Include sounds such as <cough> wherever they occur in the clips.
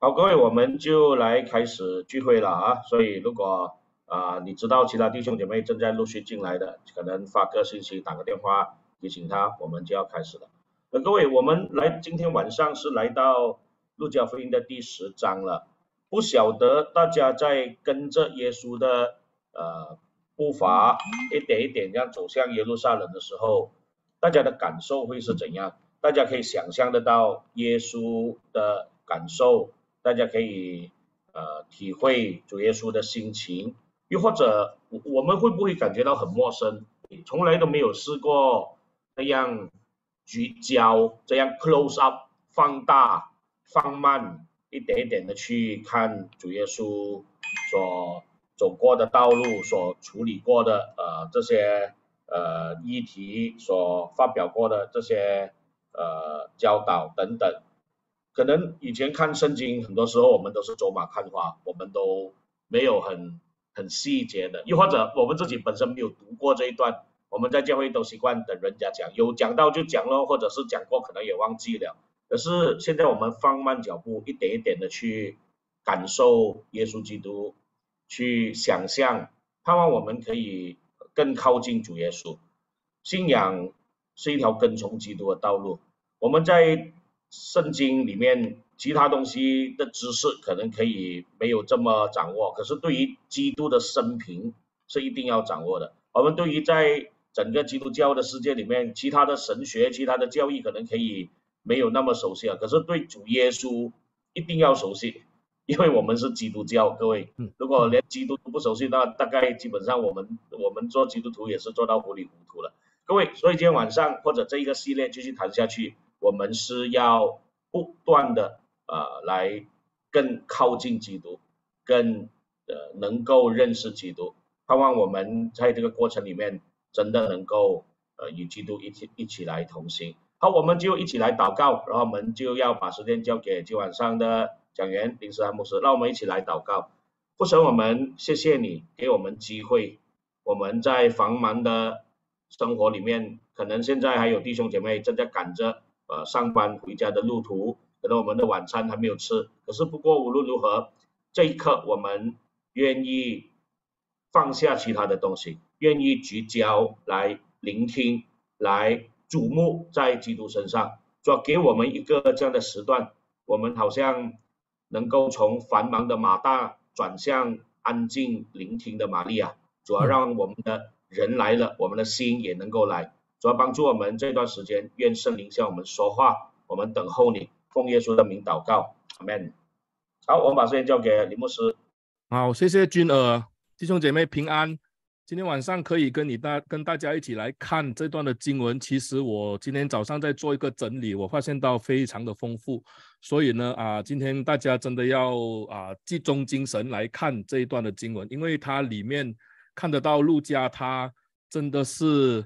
好，各位，我们就来开始聚会了啊！所以如果啊，你知道其他弟兄姐妹正在陆续进来的，可能发个信息、打个电话提醒他，我们就要开始了。那各位，我们来今天晚上是来到路加福音的第十章了。不晓得大家在跟着耶稣的呃步伐，一点一点这样走向耶路撒冷的时候，大家的感受会是怎样？大家可以想象得到耶稣的感受。大家可以呃体会主耶稣的心情，又或者我们会不会感觉到很陌生？从来都没有试过那样聚焦，这样 close up 放大放慢一点一点的去看主耶稣所走过的道路，所处理过的呃这些呃议题，所发表过的这些呃教导等等。可能以前看圣经，很多时候我们都是走马看花，我们都没有很很细节的，又或者我们自己本身没有读过这一段，我们在教会都习惯等人家讲，有讲到就讲咯，或者是讲过可能也忘记了。可是现在我们放慢脚步，一点一点的去感受耶稣基督，去想象，盼望我们可以更靠近主耶稣。信仰是一条跟从基督的道路，我们在。圣经里面其他东西的知识可能可以没有这么掌握，可是对于基督的生平是一定要掌握的。我们对于在整个基督教的世界里面，其他的神学、其他的教义可能可以没有那么熟悉啊，可是对主耶稣一定要熟悉，因为我们是基督教。各位，如果连基督都不熟悉，那大概基本上我们我们做基督徒也是做到糊里糊涂了。各位，所以今天晚上或者这一个系列继续谈下去。我们是要不断的呃来更靠近基督，更呃能够认识基督，盼望我们在这个过程里面真的能够呃与基督一起一起来同行。好，我们就一起来祷告，然后我们就要把时间交给今晚上的讲员林思安牧师，让我们一起来祷告。父神，我们谢谢你给我们机会，我们在繁忙的生活里面，可能现在还有弟兄姐妹正在赶着。呃，上班回家的路途，可能我们的晚餐还没有吃。可是不过无论如何，这一刻我们愿意放下其他的东西，愿意聚焦来聆听，来瞩目在基督身上。主要给我们一个这样的时段，我们好像能够从繁忙的马大转向安静聆听的玛利亚。主要让我们的人来了，我们的心也能够来。主要帮助我们这段时间，愿圣灵向我们说话，我们等候你，奉耶稣的名祷告，阿门。好，我们把时间交给李牧师。好，谢谢君儿，弟兄姐妹平安。今天晚上可以跟你大跟大家一起来看这段的经文。其实我今天早上在做一个整理，我发现到非常的丰富，所以呢啊，今天大家真的要啊集中精神来看这一段的经文，因为它里面看得到路加他真的是。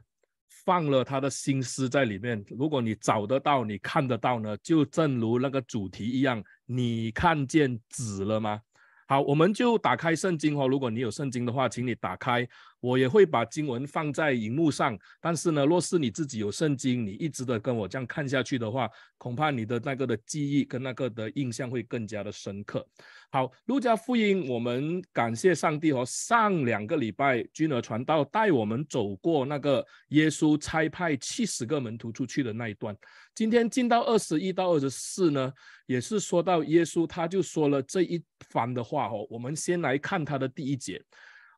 放了他的心思在里面。如果你找得到，你看得到呢？就正如那个主题一样，你看见纸了吗？好，我们就打开圣经哦。如果你有圣经的话，请你打开。我也会把经文放在荧幕上，但是呢，若是你自己有圣经，你一直的跟我这样看下去的话，恐怕你的那个的记忆跟那个的印象会更加的深刻。好，路加福音，我们感谢上帝和上两个礼拜君儿传道带我们走过那个耶稣差派七十个门徒出去的那一段。今天进到二十一到二十四呢，也是说到耶稣他就说了这一番的话哦。我们先来看他的第一节。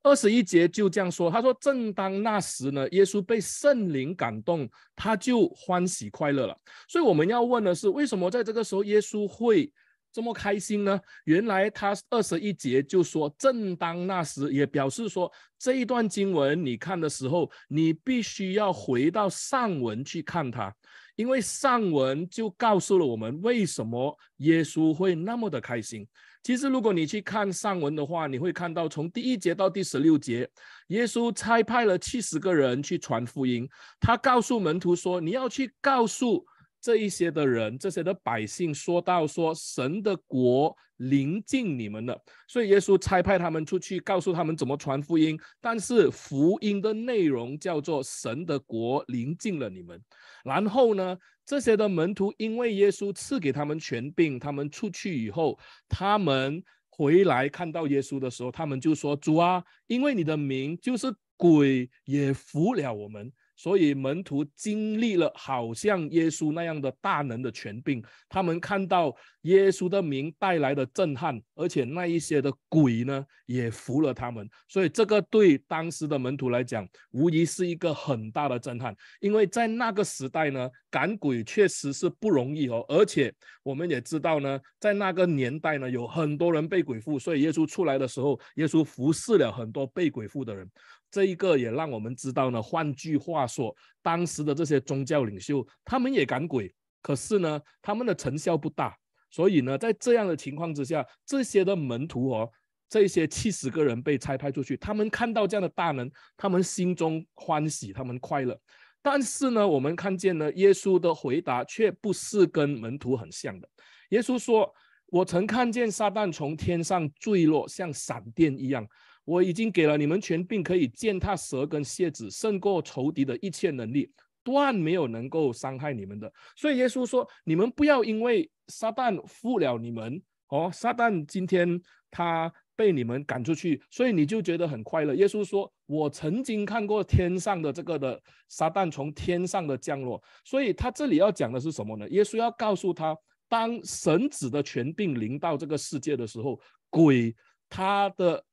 二十一节就这样说，他说：“正当那时呢，耶稣被圣灵感动，他就欢喜快乐了。”所以我们要问的是，为什么在这个时候耶稣会这么开心呢？原来他二十一节就说：“正当那时”，也表示说这一段经文你看的时候，你必须要回到上文去看它，因为上文就告诉了我们为什么耶稣会那么的开心。其实，如果你去看上文的话，你会看到从第一节到第十六节，耶稣差派了七十个人去传福音。他告诉门徒说：“你要去告诉这一些的人，这些的百姓，说到说神的国临近你们了。所以耶稣差派他们出去，告诉他们怎么传福音。但是福音的内容叫做神的国临近了你们。然后呢，这些的门徒因为耶稣赐给他们权柄，他们出去以后，他们回来看到耶稣的时候，他们就说：“主啊，因为你的名，就是鬼也服了我们。”所以门徒经历了好像耶稣那样的大能的权柄，他们看到耶稣的名带来的震撼，而且那一些的鬼呢也服了他们。所以这个对当时的门徒来讲，无疑是一个很大的震撼，因为在那个时代呢，赶鬼确实是不容易哦。而且我们也知道呢，在那个年代呢，有很多人被鬼附，所以耶稣出来的时候，耶稣服侍了很多被鬼附的人。这一个也让我们知道呢。换句话说，当时的这些宗教领袖，他们也赶鬼，可是呢，他们的成效不大。所以呢，在这样的情况之下，这些的门徒哦，这些七十个人被差派出去，他们看到这样的大能，他们心中欢喜，他们快乐。但是呢，我们看见呢，耶稣的回答却不是跟门徒很像的。耶稣说：“我曾看见撒旦从天上坠落，像闪电一样。”我已经给了你们权柄，可以践踏蛇跟蝎子，胜过仇敌的一切能力，断没有能够伤害你们的。所以耶稣说：“你们不要因为撒旦负了你们哦，撒旦今天他被你们赶出去，所以你就觉得很快乐。”耶稣说：“我曾经看过天上的这个的撒旦从天上的降落。”所以他这里要讲的是什么呢？耶稣要告诉他，当神子的权柄临到这个世界的时候，鬼他的。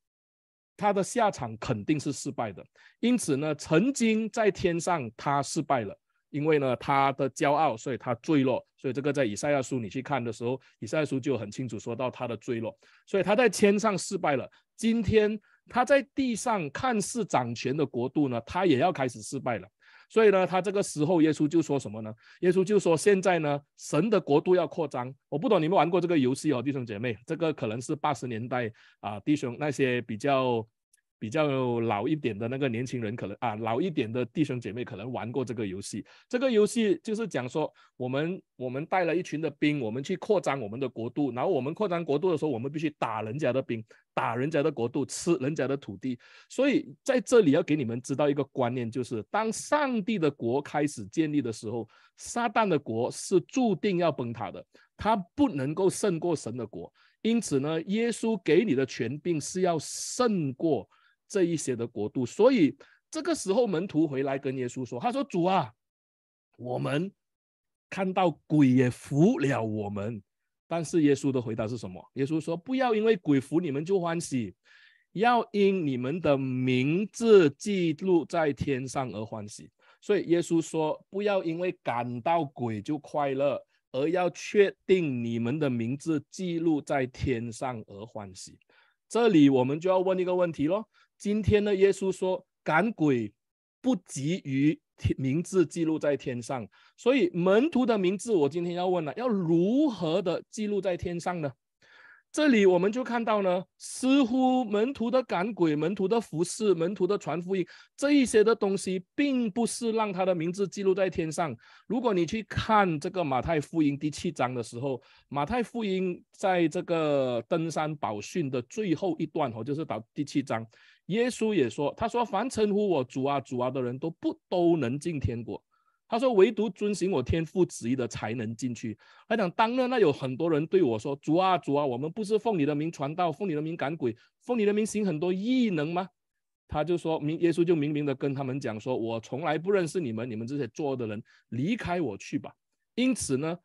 他的下场肯定是失败的，因此呢，曾经在天上他失败了，因为呢他的骄傲，所以他坠落。所以这个在以赛亚书你去看的时候，以赛亚书就很清楚说到他的坠落。所以他在天上失败了，今天他在地上看似掌权的国度呢，他也要开始失败了。所以呢，他这个时候，耶稣就说什么呢？耶稣就说：“现在呢，神的国度要扩张。我不懂你们玩过这个游戏哦，弟兄姐妹，这个可能是八十年代啊，弟兄那些比较。”比较老一点的那个年轻人，可能啊，老一点的弟兄姐妹可能玩过这个游戏。这个游戏就是讲说，我们我们带了一群的兵，我们去扩张我们的国度。然后我们扩张国度的时候，我们必须打人家的兵，打人家的国度，吃人家的土地。所以在这里要给你们知道一个观念，就是当上帝的国开始建立的时候，撒旦的国是注定要崩塌的，他不能够胜过神的国。因此呢，耶稣给你的权柄是要胜过。这一些的国度，所以这个时候门徒回来跟耶稣说：“他说主啊，我们看到鬼也服了我们。”但是耶稣的回答是什么？耶稣说：“不要因为鬼服你们就欢喜，要因你们的名字记录在天上而欢喜。”所以耶稣说：“不要因为感到鬼就快乐，而要确定你们的名字记录在天上而欢喜。”这里我们就要问一个问题喽。今天呢，耶稣说赶鬼不急于名字记录在天上，所以门徒的名字，我今天要问了，要如何的记录在天上呢？这里我们就看到呢，似乎门徒的赶鬼、门徒的服侍、门徒的传福音这一些的东西，并不是让他的名字记录在天上。如果你去看这个马太福音第七章的时候，马太福音在这个登山宝训的最后一段哦，就是到第七章，耶稣也说，他说凡称呼我主啊主啊的人都不都能进天国。他说：“唯独遵行我天父旨意的才能进去。”他讲：“当然，那有很多人对我说：‘主啊，主啊，我们不是奉你的名传道，奉你的名赶鬼，奉你的名行很多异能吗？’”他就说明耶稣就明明的跟他们讲说：“我从来不认识你们，你们这些作恶的人，离开我去吧。”因此呢，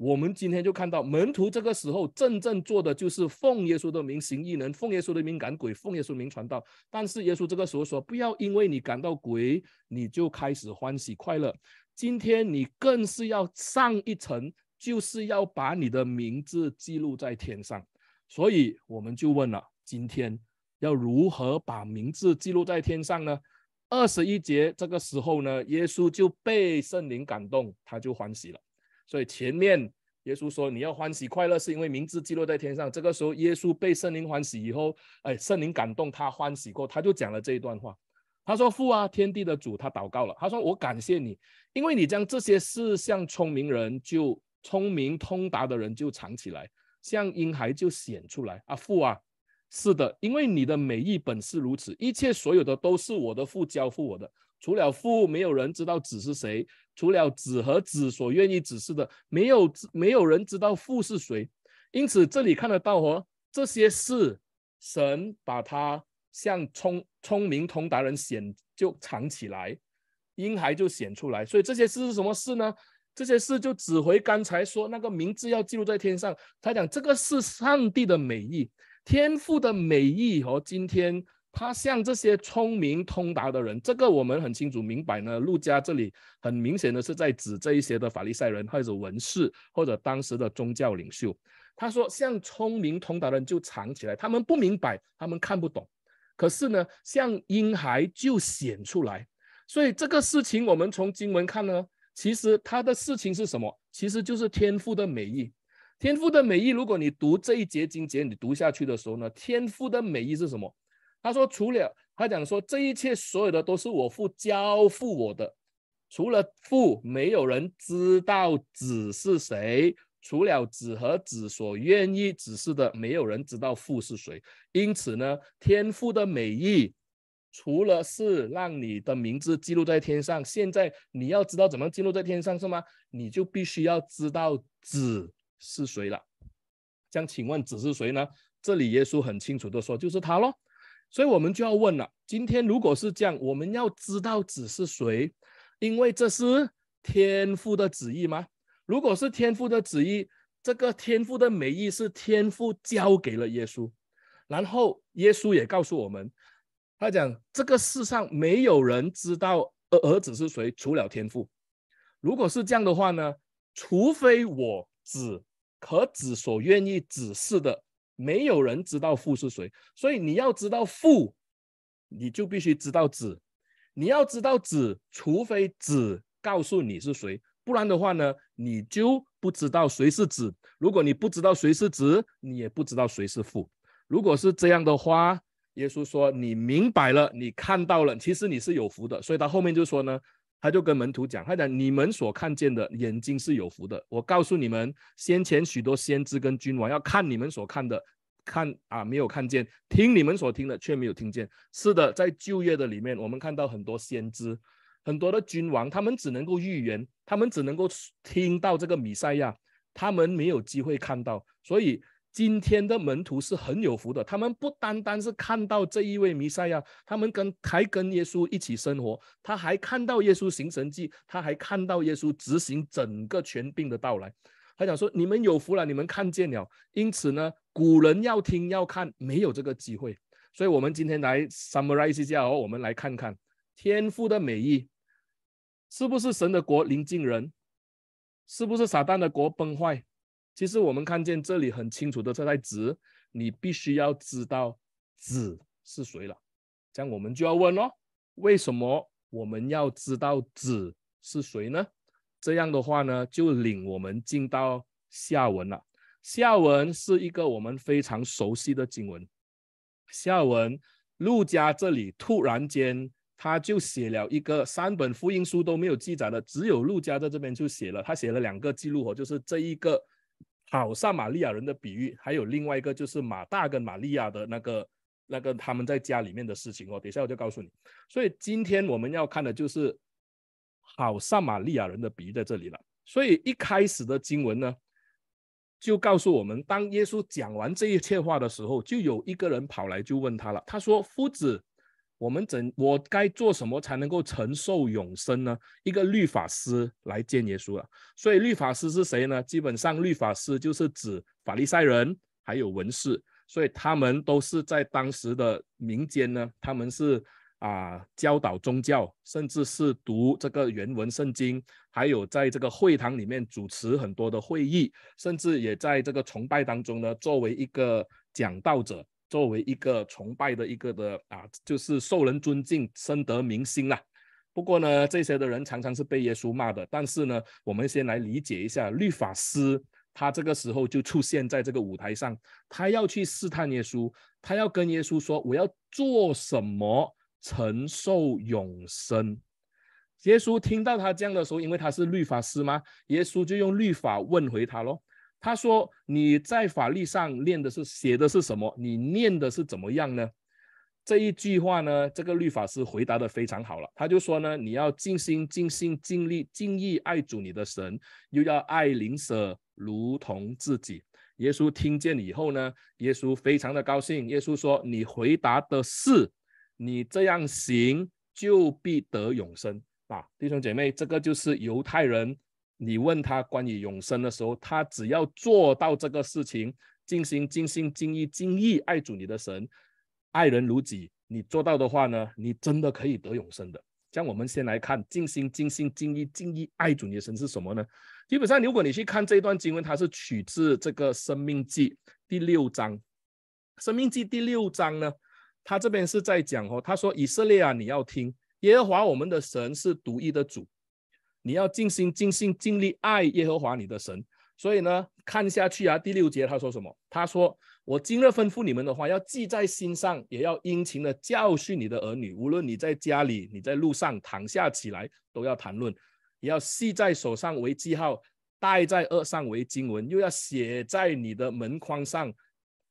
我们今天就看到门徒这个时候真正做的就是奉耶稣的名行异能，奉耶稣的名赶鬼，奉耶稣名传道。但是耶稣这个时候说：“不要因为你赶到鬼，你就开始欢喜快乐。”今天你更是要上一层，就是要把你的名字记录在天上。所以我们就问了：今天要如何把名字记录在天上呢？二十一节这个时候呢，耶稣就被圣灵感动，他就欢喜了。所以前面耶稣说你要欢喜快乐，是因为名字记录在天上。这个时候耶稣被圣灵欢喜以后，哎，圣灵感动他欢喜过，他就讲了这一段话。他说：“父啊，天地的主，他祷告了。他说：‘我感谢你，因为你将这些事向聪明人，就聪明通达的人就藏起来，像婴孩就显出来啊，父啊，是的，因为你的美意本是如此，一切所有的都是我的父交付我的，除了父，没有人知道子是谁；除了子和子所愿意指示的，没有没有人知道父是谁。因此，这里看得到哦，这些事，神把他像聪聪明通达人显就藏起来，婴孩就显出来。所以这些事是什么事呢？这些事就指回刚才说那个名字要记录在天上。他讲这个是上帝的美意，天赋的美意和今天他像这些聪明通达的人，这个我们很清楚明白呢。路加这里很明显的是在指这一些的法利赛人或者文士或者当时的宗教领袖。他说像聪明通达的人就藏起来，他们不明白，他们看不懂。可是呢，像婴孩就显出来。所以这个事情我们从经文看呢。其实他的事情是什么？其实就是天赋的美意。天赋的美意，如果你读这一节经节，你读下去的时候呢，天赋的美意是什么？他说，除了他讲说，这一切所有的都是我父交付我的，除了父，没有人知道子是谁；除了子和子所愿意指示的，没有人知道父是谁。因此呢，天赋的美意。除了是让你的名字记录在天上，现在你要知道怎么记录在天上是吗？你就必须要知道子是谁了。这样，请问子是谁呢？这里耶稣很清楚的说，就是他喽。所以我们就要问了：今天如果是这样，我们要知道子是谁，因为这是天父的旨意吗？如果是天父的旨意，这个天父的美意是天父交给了耶稣，然后耶稣也告诉我们。他讲，这个世上没有人知道儿儿子是谁，除了天父。如果是这样的话呢？除非我子和子所愿意指示的，没有人知道父是谁。所以你要知道父，你就必须知道子。你要知道子，除非子告诉你是谁，不然的话呢，你就不知道谁是子。如果你不知道谁是子，你也不知道谁是父。如果是这样的话，耶稣说：“你明白了，你看到了，其实你是有福的。”所以他后面就说呢，他就跟门徒讲：“他讲你们所看见的眼睛是有福的。我告诉你们，先前许多先知跟君王要看你们所看的，看啊没有看见；听你们所听的，却没有听见。是的，在旧约的里面，我们看到很多先知，很多的君王，他们只能够预言，他们只能够听到这个米赛亚，他们没有机会看到，所以。”今天的门徒是很有福的，他们不单单是看到这一位弥赛亚，他们跟还跟耶稣一起生活，他还看到耶稣行神迹，他还看到耶稣执行整个权柄的到来。他讲说：“你们有福了，你们看见了。”因此呢，古人要听要看，没有这个机会。所以，我们今天来 summarize 一下哦，我们来看看天父的美意，是不是神的国临近人？是不是撒旦的国崩坏？其实我们看见这里很清楚的，这在子你必须要知道子是谁了。这样我们就要问哦，为什么我们要知道子是谁呢？这样的话呢，就领我们进到下文了。下文是一个我们非常熟悉的经文。下文，陆家这里突然间他就写了一个三本福音书都没有记载的，只有陆家在这边就写了，他写了两个记录哦，就是这一个。好，撒玛利亚人的比喻，还有另外一个就是马大跟玛利亚的那个那个他们在家里面的事情哦。等一下我就告诉你。所以今天我们要看的就是好撒玛利亚人的比喻在这里了。所以一开始的经文呢，就告诉我们，当耶稣讲完这一切话的时候，就有一个人跑来就问他了。他说：“夫子。”我们怎我该做什么才能够承受永生呢？一个律法师来见耶稣了。所以律法师是谁呢？基本上律法师就是指法利赛人还有文士，所以他们都是在当时的民间呢，他们是啊教导宗教，甚至是读这个原文圣经，还有在这个会堂里面主持很多的会议，甚至也在这个崇拜当中呢，作为一个讲道者。作为一个崇拜的一个的啊，就是受人尊敬、深得民心啦。不过呢，这些的人常常是被耶稣骂的。但是呢，我们先来理解一下，律法师他这个时候就出现在这个舞台上，他要去试探耶稣，他要跟耶稣说：“我要做什么承受永生？”耶稣听到他这样的时候，因为他是律法师嘛，耶稣就用律法问回他喽。他说你在法律上念的是写的是什么？你念的是怎么样呢？这一句话呢，这个律法师回答的非常好了。他就说呢，你要尽心、尽心、尽力、尽意爱主你的神，又要爱邻舍如同自己。耶稣听见以后呢，耶稣非常的高兴。耶稣说：“你回答的是，你这样行就必得永生。”啊，弟兄姐妹，这个就是犹太人。你问他关于永生的时候，他只要做到这个事情，尽心、尽心、尽意、尽意爱主你的神。爱人如己，你做到的话呢，你真的可以得永生的。像，我们先来看尽心、尽心、尽意、尽意爱主你的神是什么呢？基本上，如果你去看这段经文，它是取自这个《生命记》第六章。《生命记》第六章呢，他这边是在讲哦，他说：“以色列啊，你要听，耶和华我们的神是独一的主，你要尽心、尽心、尽力爱耶和华你的神。”所以呢，看下去啊，第六节他说什么？他说。我今日吩咐你们的话，要记在心上，也要殷勤的教训你的儿女。无论你在家里，你在路上躺下起来，都要谈论；也要系在手上为记号，戴在额上为经文，又要写在你的门框上，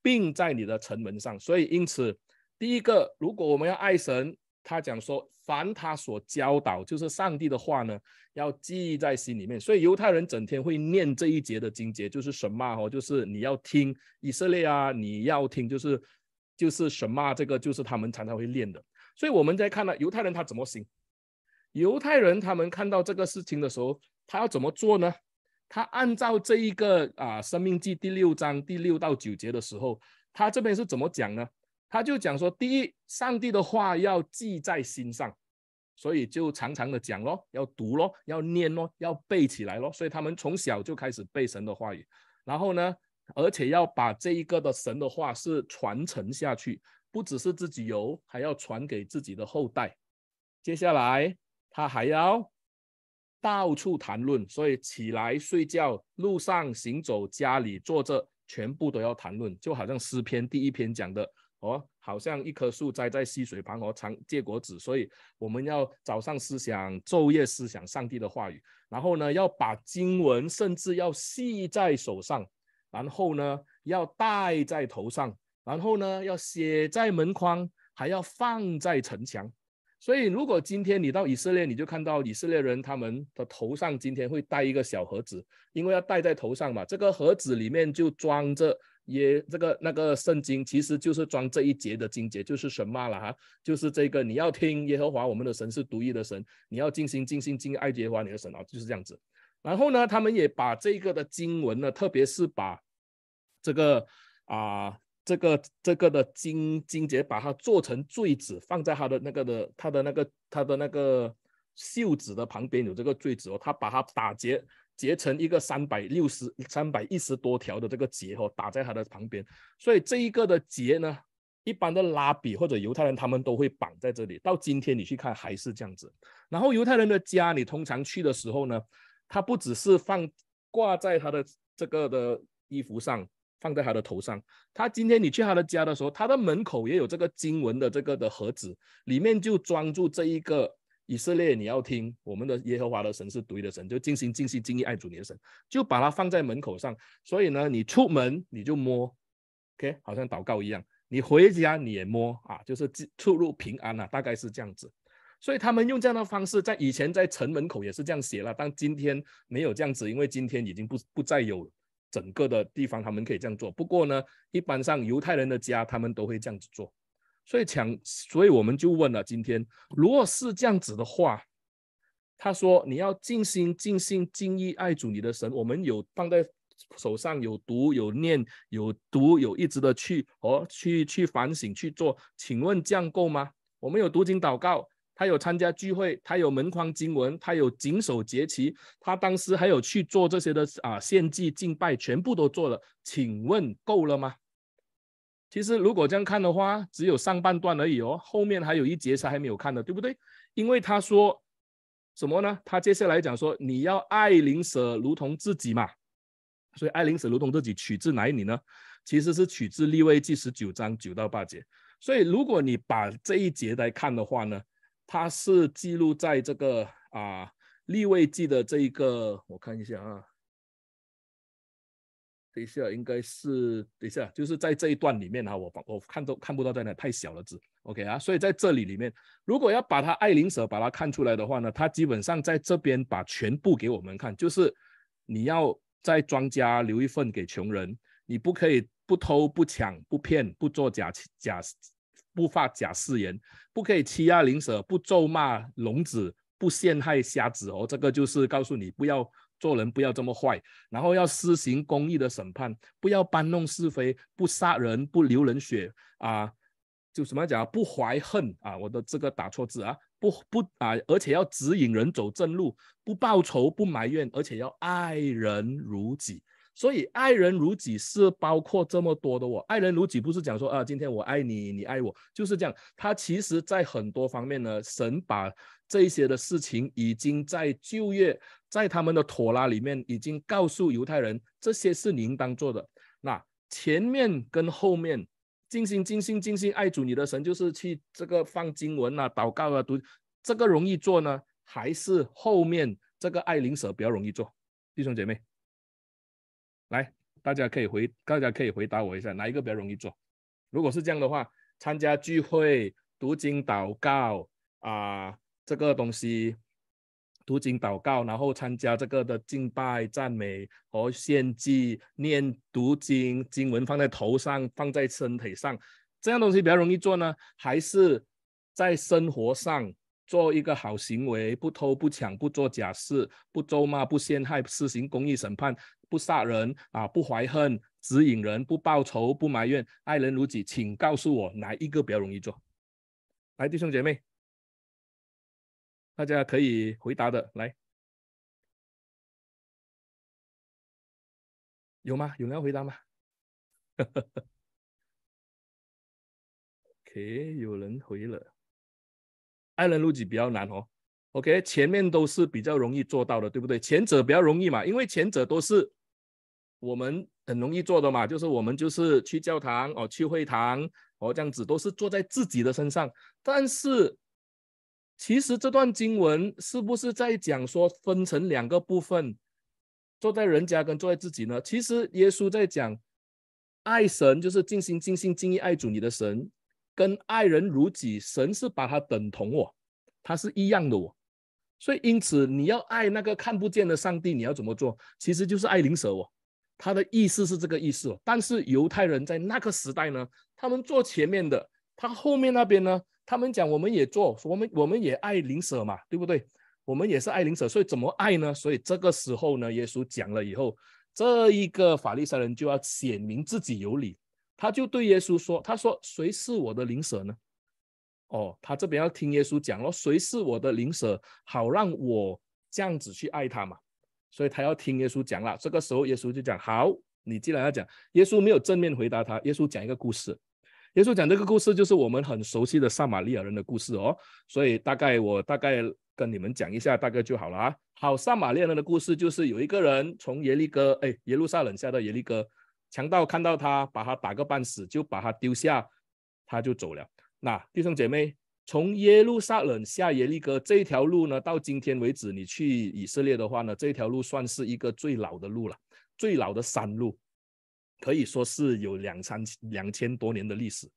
并在你的城门上。所以，因此，第一个，如果我们要爱神。他讲说，凡他所教导，就是上帝的话呢，要记在心里面。所以犹太人整天会念这一节的经节，就是什么哦，就是你要听以色列啊，你要听，就是就是什么这个就是他们常常会念的。所以我们在看到，犹太人他怎么行？犹太人他们看到这个事情的时候，他要怎么做呢？他按照这一个啊《生命记》第六章第六到九节的时候，他这边是怎么讲呢？他就讲说，第一，上帝的话要记在心上，所以就常常的讲咯，要读咯，要念咯，要背起来咯。所以他们从小就开始背神的话语，然后呢，而且要把这一个的神的话是传承下去，不只是自己有，还要传给自己的后代。接下来他还要到处谈论，所以起来睡觉、路上行走、家里坐着，全部都要谈论，就好像诗篇第一篇讲的。哦，好像一棵树栽在溪水旁哦，常结果子。所以我们要早上思想，昼夜思想上帝的话语。然后呢，要把经文甚至要系在手上，然后呢，要戴在头上，然后呢，要写在门框，还要放在城墙。所以，如果今天你到以色列，你就看到以色列人他们的头上今天会带一个小盒子，因为要戴在头上嘛。这个盒子里面就装着。也这个那个圣经其实就是装这一节的经节，就是神骂了哈？就是这个你要听耶和华我们的神是独一的神，你要尽心尽心尽爱耶和华你的神啊，就是这样子。然后呢，他们也把这个的经文呢，特别是把这个啊这个这个的经经节，把它做成坠子，放在他的那个的他的那个他的那个袖子的旁边有这个坠子哦，他把它打结。结成一个三百六十、三百一十多条的这个结哦，打在它的旁边，所以这一个的结呢，一般的拉比或者犹太人他们都会绑在这里。到今天你去看还是这样子。然后犹太人的家，你通常去的时候呢，他不只是放挂在他的这个的衣服上，放在他的头上。他今天你去他的家的时候，他的门口也有这个经文的这个的盒子，里面就装住这一个。以色列，你要听我们的耶和华的神是独一的神，就尽心尽心尽意爱主你的神，就把它放在门口上。所以呢，你出门你就摸，OK，好像祷告一样。你回家你也摸啊，就是出入平安啊，大概是这样子。所以他们用这样的方式，在以前在城门口也是这样写了，但今天没有这样子，因为今天已经不不再有整个的地方他们可以这样做。不过呢，一般上犹太人的家他们都会这样子做。所以抢，所以我们就问了：今天如果是这样子的话，他说你要尽心、尽心、尽意爱主你的神。我们有放在手上，有读、有念、有读、有一直的去哦，去去反省去做。请问这样够吗？我们有读经祷告，他有参加聚会，他有门框经文，他有谨守节期，他当时还有去做这些的啊献祭敬拜，全部都做了。请问够了吗？其实如果这样看的话，只有上半段而已哦，后面还有一节是还没有看的，对不对？因为他说什么呢？他接下来讲说你要爱邻舍如同自己嘛，所以爱邻舍如同自己取自哪里呢？其实是取自立位记十九章九到八节。所以如果你把这一节来看的话呢，它是记录在这个啊立位记的这一个，我看一下啊。等一下，应该是等一下，就是在这一段里面哈，我我看都看不到在那，太小了字。OK 啊，所以在这里里面，如果要把它爱灵舍把它看出来的话呢，它基本上在这边把全部给我们看，就是你要在庄家留一份给穷人，你不可以不偷不抢不骗不做假假不发假誓言，不可以欺压灵舍，不咒骂聋子，不陷害瞎子哦，这个就是告诉你不要。做人不要这么坏，然后要施行公义的审判，不要搬弄是非，不杀人，不流人血啊，就什么讲不怀恨啊，我的这个打错字啊，不不啊，而且要指引人走正路，不报仇，不埋怨，而且要爱人如己。所以爱人如己是包括这么多的哦，爱人如己不是讲说啊，今天我爱你，你爱我，就是这样。他其实在很多方面呢，神把这些的事情已经在旧约，在他们的妥拉里面已经告诉犹太人，这些是你应当做的。那前面跟后面，尽心尽心尽心爱主你的神，就是去这个放经文啊、祷告啊、读，这个容易做呢，还是后面这个爱灵舍比较容易做？弟兄姐妹。来，大家可以回，大家可以回答我一下，哪一个比较容易做？如果是这样的话，参加聚会、读经、祷告啊，这个东西，读经、祷告，然后参加这个的敬拜、赞美和献祭，念读经，经文放在头上，放在身体上，这样东西比较容易做呢，还是在生活上做一个好行为，不偷不抢，不做假事，不咒骂，不陷害，施行公义审判？不杀人啊，不怀恨，指引人，不报仇，不埋怨，爱人如己，请告诉我哪一个比较容易做？来，弟兄姐妹，大家可以回答的，来，有吗？有人要回答吗？<laughs> OK，有人回了，爱人如己比较难哦。OK，前面都是比较容易做到的，对不对？前者比较容易嘛，因为前者都是。我们很容易做的嘛，就是我们就是去教堂哦，去会堂哦，这样子都是坐在自己的身上。但是，其实这段经文是不是在讲说分成两个部分，坐在人家跟坐在自己呢？其实耶稣在讲爱神，就是尽心尽心尽意爱主你的神，跟爱人如己，神是把它等同哦，他是一样的哦。所以因此你要爱那个看不见的上帝，你要怎么做？其实就是爱灵舍哦。他的意思是这个意思，但是犹太人在那个时代呢，他们做前面的，他后面那边呢，他们讲我们也做，我们我们也爱灵舍嘛，对不对？我们也是爱灵舍，所以怎么爱呢？所以这个时候呢，耶稣讲了以后，这一个法利赛人就要显明自己有理，他就对耶稣说：“他说谁是我的灵舍呢？”哦，他这边要听耶稣讲了，谁是我的灵舍，好让我这样子去爱他嘛。所以他要听耶稣讲了。这个时候，耶稣就讲：“好，你既然要讲，耶稣没有正面回答他。耶稣讲一个故事。耶稣讲这个故事就是我们很熟悉的撒玛利亚人的故事哦。所以大概我大概跟你们讲一下，大概就好了啊。好，撒玛利亚人的故事就是有一个人从耶利哥，哎，耶路撒冷下到耶利哥，强盗看到他，把他打个半死，就把他丢下，他就走了。那弟兄姐妹。”从耶路撒冷下耶利哥这条路呢，到今天为止，你去以色列的话呢，这条路算是一个最老的路了，最老的山路，可以说是有两三两千多年的历史。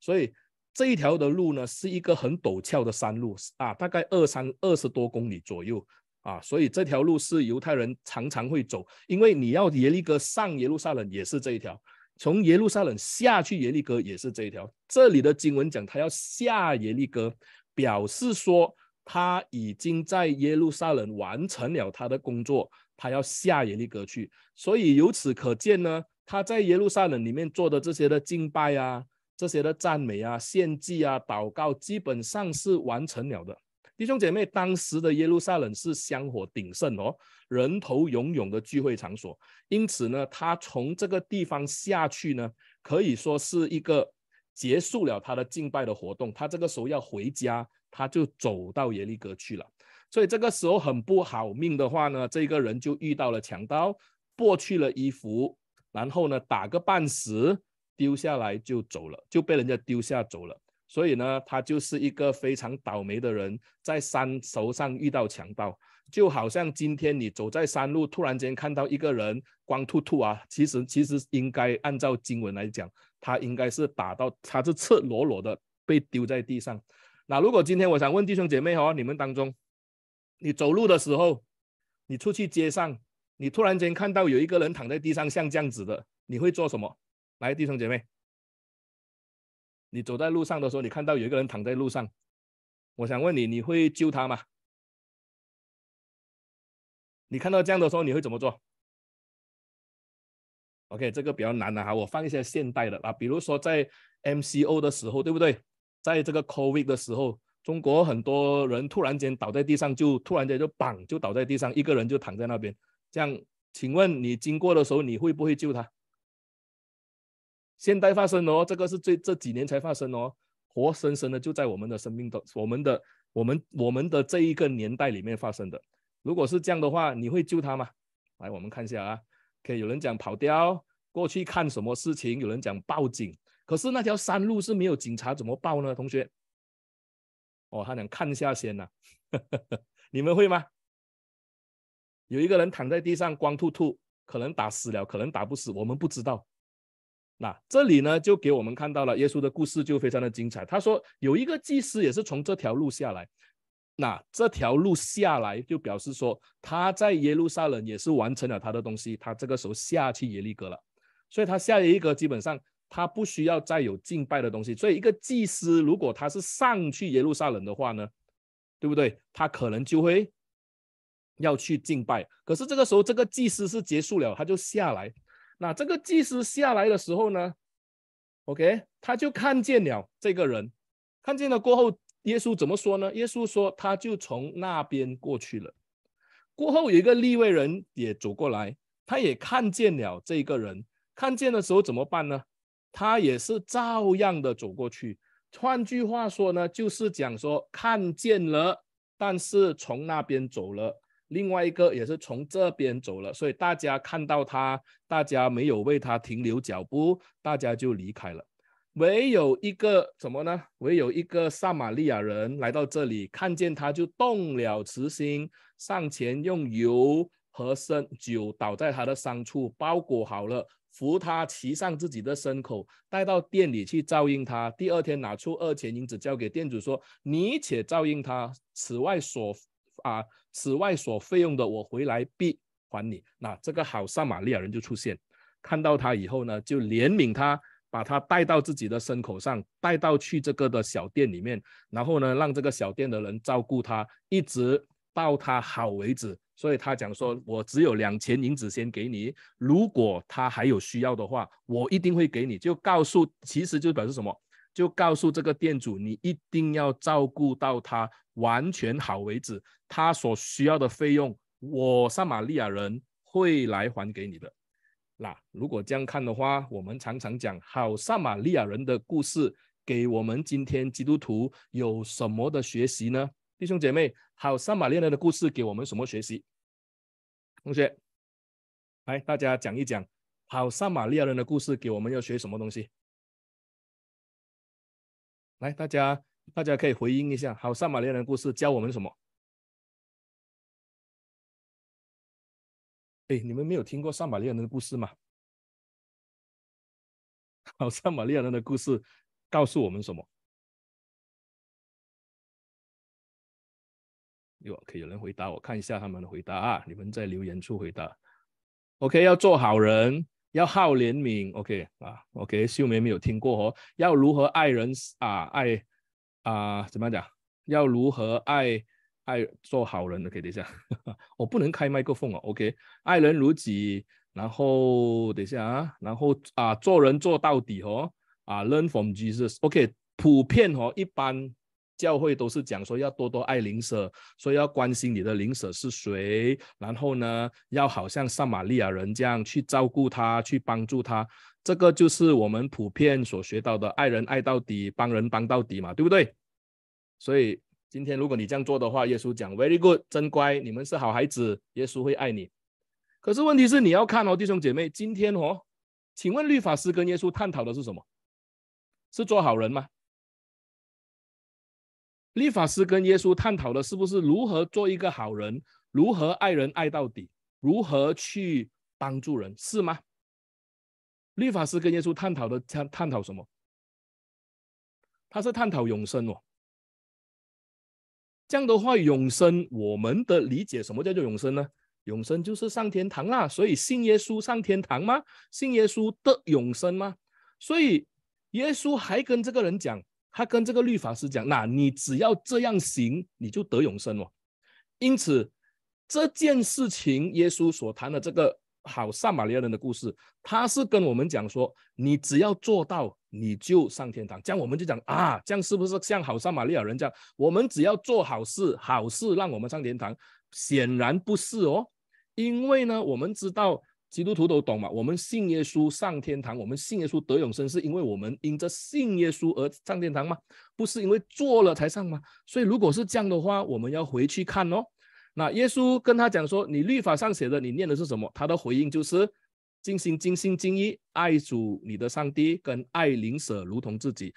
所以这一条的路呢，是一个很陡峭的山路啊，大概二三二十多公里左右啊。所以这条路是犹太人常常会走，因为你要耶利哥上耶路撒冷也是这一条。从耶路撒冷下去耶利哥也是这一条。这里的经文讲他要下耶利哥，表示说他已经在耶路撒冷完成了他的工作，他要下耶利哥去。所以由此可见呢，他在耶路撒冷里面做的这些的敬拜啊、这些的赞美啊、献祭啊、祷告，基本上是完成了的。弟兄姐妹，当时的耶路撒冷是香火鼎盛哦，人头涌涌的聚会场所。因此呢，他从这个地方下去呢，可以说是一个结束了他的敬拜的活动。他这个时候要回家，他就走到耶利哥去了。所以这个时候很不好命的话呢，这个人就遇到了强盗，剥去了衣服，然后呢打个半死，丢下来就走了，就被人家丢下走了。所以呢，他就是一个非常倒霉的人，在山头上遇到强盗，就好像今天你走在山路，突然间看到一个人光秃秃啊，其实其实应该按照经文来讲，他应该是打到他是赤裸裸的被丢在地上。那如果今天我想问弟兄姐妹哦，你们当中，你走路的时候，你出去街上，你突然间看到有一个人躺在地上像这样子的，你会做什么？来，弟兄姐妹。你走在路上的时候，你看到有一个人躺在路上，我想问你，你会救他吗？你看到这样的时候，你会怎么做？OK，这个比较难的哈，我放一些现代的啊，比如说在 MCO 的时候，对不对？在这个 COVID 的时候，中国很多人突然间倒在地上，就突然间就绑就倒在地上，一个人就躺在那边。这样，请问你经过的时候，你会不会救他？现代发生哦，这个是最这几年才发生哦，活生生的就在我们的生命的我们的我们我们的这一个年代里面发生的。如果是这样的话，你会救他吗？来，我们看一下啊。OK，有人讲跑掉过去看什么事情，有人讲报警。可是那条山路是没有警察，怎么报呢？同学，哦，他想看一下先呐。<laughs> 你们会吗？有一个人躺在地上光秃秃，可能打死了，可能打不死，我们不知道。那这里呢，就给我们看到了耶稣的故事就非常的精彩。他说有一个祭司也是从这条路下来，那这条路下来就表示说他在耶路撒冷也是完成了他的东西，他这个时候下去耶利哥了，所以他下耶利哥基本上他不需要再有敬拜的东西。所以一个祭司如果他是上去耶路撒冷的话呢，对不对？他可能就会要去敬拜。可是这个时候这个祭司是结束了，他就下来。那这个祭司下来的时候呢，OK，他就看见了这个人，看见了过后，耶稣怎么说呢？耶稣说他就从那边过去了。过后有一个立位人也走过来，他也看见了这个人，看见的时候怎么办呢？他也是照样的走过去。换句话说呢，就是讲说看见了，但是从那边走了。另外一个也是从这边走了，所以大家看到他，大家没有为他停留脚步，大家就离开了。唯有一个什么呢？唯有一个撒玛利亚人来到这里，看见他就动了慈心，上前用油和生酒倒在他的伤处，包裹好了，扶他骑上自己的牲口，带到店里去照应他。第二天拿出二钱银子交给店主说：“你且照应他，此外所。”啊，此外所费用的，我回来必还你。那这个好撒玛利亚人就出现，看到他以后呢，就怜悯他，把他带到自己的牲口上，带到去这个的小店里面，然后呢，让这个小店的人照顾他，一直到他好为止。所以他讲说，我只有两钱银子先给你，如果他还有需要的话，我一定会给你。就告诉，其实就表示什么？就告诉这个店主，你一定要照顾到他完全好为止。他所需要的费用，我撒玛利亚人会来还给你的。那如果这样看的话，我们常常讲好撒玛利亚人的故事，给我们今天基督徒有什么的学习呢？弟兄姐妹，好撒玛利亚人的故事给我们什么学习？同学，来大家讲一讲好撒玛利亚人的故事给我们要学什么东西？来，大家大家可以回应一下，好撒玛利亚人的故事教我们什么？哎，你们没有听过撒玛利亚人的故事吗？<laughs> 好，撒玛利亚人的故事告诉我们什么？有可以有人回答，我看一下他们的回答啊。你们在留言处回答。OK，要做好人，要好怜悯。OK 啊，OK，秀梅没有听过哦。要如何爱人啊？爱啊？怎么讲？要如何爱？爱做好人的，可以等一下，<laughs> 我不能开麦克风哦。OK，爱人如己，然后等一下啊，然后啊，做人做到底哦。啊，Learn from Jesus。OK，普遍哦，一般教会都是讲说要多多爱邻舍，所以要关心你的邻舍是谁，然后呢，要好像撒玛利亚人这样去照顾他，去帮助他。这个就是我们普遍所学到的，爱人爱到底，帮人帮到底嘛，对不对？所以。今天如果你这样做的话，耶稣讲 very good，真乖，你们是好孩子，耶稣会爱你。可是问题是你要看哦，弟兄姐妹，今天哦，请问律法师跟耶稣探讨的是什么？是做好人吗？律法师跟耶稣探讨的是不是如何做一个好人，如何爱人爱到底，如何去帮助人，是吗？律法师跟耶稣探讨的探探讨什么？他是探讨永生哦。这样的话，永生我们的理解，什么叫做永生呢？永生就是上天堂啦。所以信耶稣上天堂吗？信耶稣的永生吗？所以耶稣还跟这个人讲，他跟这个律法师讲，那你只要这样行，你就得永生哦。因此这件事情，耶稣所谈的这个。好，撒玛利亚人的故事，他是跟我们讲说，你只要做到，你就上天堂。这样我们就讲啊，这样是不是像好撒玛利亚人这样？我们只要做好事，好事让我们上天堂？显然不是哦，因为呢，我们知道基督徒都懂嘛，我们信耶稣上天堂，我们信耶稣得永生，是因为我们因着信耶稣而上天堂吗？不是因为做了才上吗？所以如果是这样的话，我们要回去看哦。那耶稣跟他讲说：“你律法上写的，你念的是什么？”他的回应就是：“尽心、尽心、尽意爱主你的上帝，跟爱邻舍如同自己。”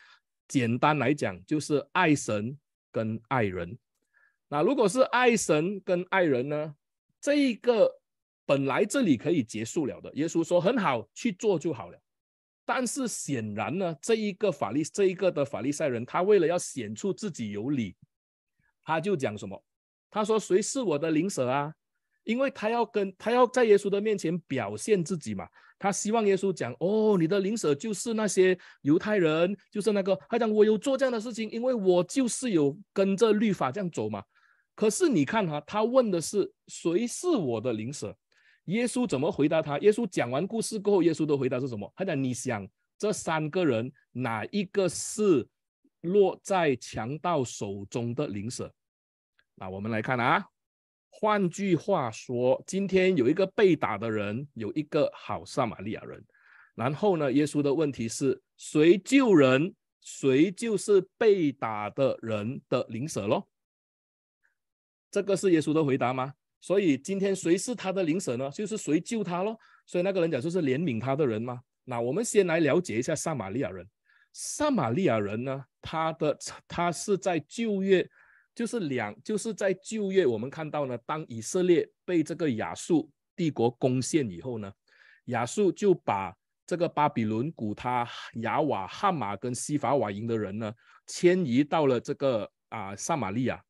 简单来讲，就是爱神跟爱人。那如果是爱神跟爱人呢？这一个本来这里可以结束了的。耶稣说：“很好，去做就好了。”但是显然呢，这一个法律，这一个的法利赛人，他为了要显出自己有理，他就讲什么？他说：“谁是我的灵舍啊？因为他要跟他要在耶稣的面前表现自己嘛。他希望耶稣讲：哦，你的灵舍就是那些犹太人，就是那个。他讲我有做这样的事情，因为我就是有跟着律法这样走嘛。可是你看哈，他问的是谁是我的灵舍？耶稣怎么回答他？耶稣讲完故事过后，耶稣的回答是什么？他讲：你想这三个人哪一个是落在强盗手中的灵蛇？”那我们来看啊，换句话说，今天有一个被打的人，有一个好撒玛利亚人。然后呢，耶稣的问题是谁救人，谁就是被打的人的灵蛇咯。这个是耶稣的回答吗？所以今天谁是他的灵舍呢？就是谁救他咯。所以那个人讲就是怜悯他的人嘛？那我们先来了解一下撒玛利亚人。撒玛利亚人呢，他的他是在旧约。就是两，就是在旧约，我们看到呢，当以色列被这个亚述帝国攻陷以后呢，亚述就把这个巴比伦、古他、亚瓦、汉马跟西法瓦营的人呢，迁移到了这个啊撒玛利亚，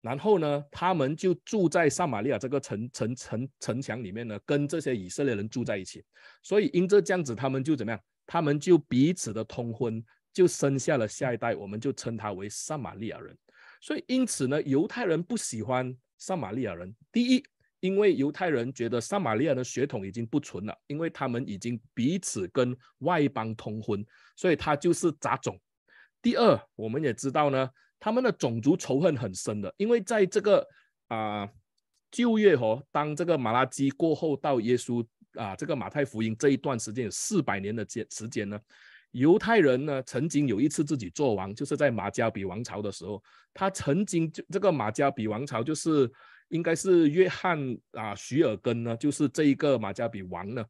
然后呢，他们就住在撒玛利亚这个城城城城墙里面呢，跟这些以色列人住在一起，所以因这这样子，他们就怎么样？他们就彼此的通婚，就生下了下一代，我们就称他为撒玛利亚人。所以，因此呢，犹太人不喜欢撒玛利亚人。第一，因为犹太人觉得撒玛利亚的血统已经不纯了，因为他们已经彼此跟外邦通婚，所以他就是杂种。第二，我们也知道呢，他们的种族仇恨很深的，因为在这个啊旧约哦，当这个马拉基过后到耶稣啊这个马太福音这一段时间有四百年的间时间呢。犹太人呢，曾经有一次自己做王，就是在马加比王朝的时候，他曾经就这个马加比王朝就是应该是约翰啊许尔根呢，就是这一个马加比王呢，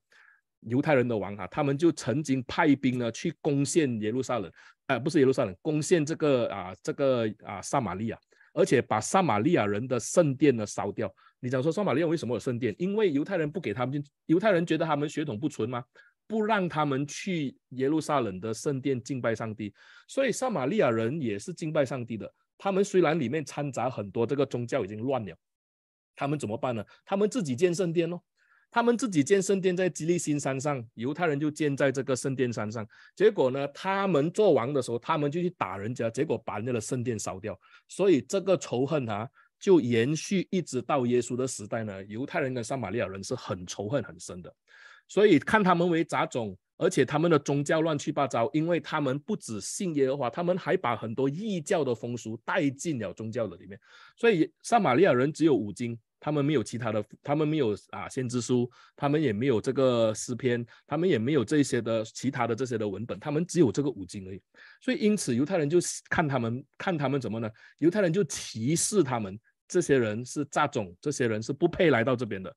犹太人的王啊，他们就曾经派兵呢去攻陷耶路撒冷，呃，不是耶路撒冷，攻陷这个啊这个啊撒玛利亚，而且把撒玛利亚人的圣殿呢烧掉。你讲说撒玛利亚为什么有圣殿？因为犹太人不给他们进，犹太人觉得他们血统不纯吗？不让他们去耶路撒冷的圣殿敬拜上帝，所以撒玛利亚人也是敬拜上帝的。他们虽然里面掺杂很多这个宗教已经乱了，他们怎么办呢？他们自己建圣殿哦，他们自己建圣殿在基利新山上，犹太人就建在这个圣殿山上。结果呢，他们做王的时候，他们就去打人家，结果把人家的圣殿烧掉。所以这个仇恨啊，就延续一直到耶稣的时代呢。犹太人跟撒玛利亚人是很仇恨很深的。所以看他们为杂种，而且他们的宗教乱七八糟，因为他们不止信耶和华，他们还把很多异教的风俗带进了宗教的里面。所以撒玛利亚人只有五经，他们没有其他的，他们没有啊先知书，他们也没有这个诗篇，他们也没有这些的其他的这些的文本，他们只有这个五经而已。所以因此犹太人就看他们看他们怎么呢？犹太人就歧视他们，这些人是杂种，这些人是不配来到这边的。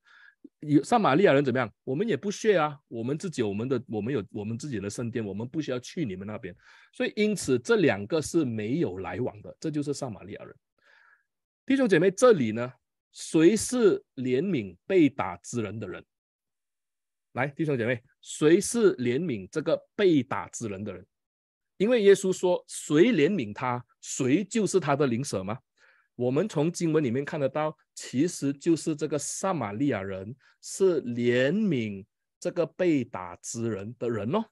有撒玛利亚人怎么样？我们也不屑啊，我们自己我们的我们有我们自己的圣殿，我们不需要去你们那边。所以因此这两个是没有来往的，这就是撒玛利亚人。弟兄姐妹，这里呢，谁是怜悯被打之人的人？来，弟兄姐妹，谁是怜悯这个被打之人的人？因为耶稣说，谁怜悯他，谁就是他的灵舍吗？我们从经文里面看得到，其实就是这个撒玛利亚人是怜悯这个被打之人的人哦。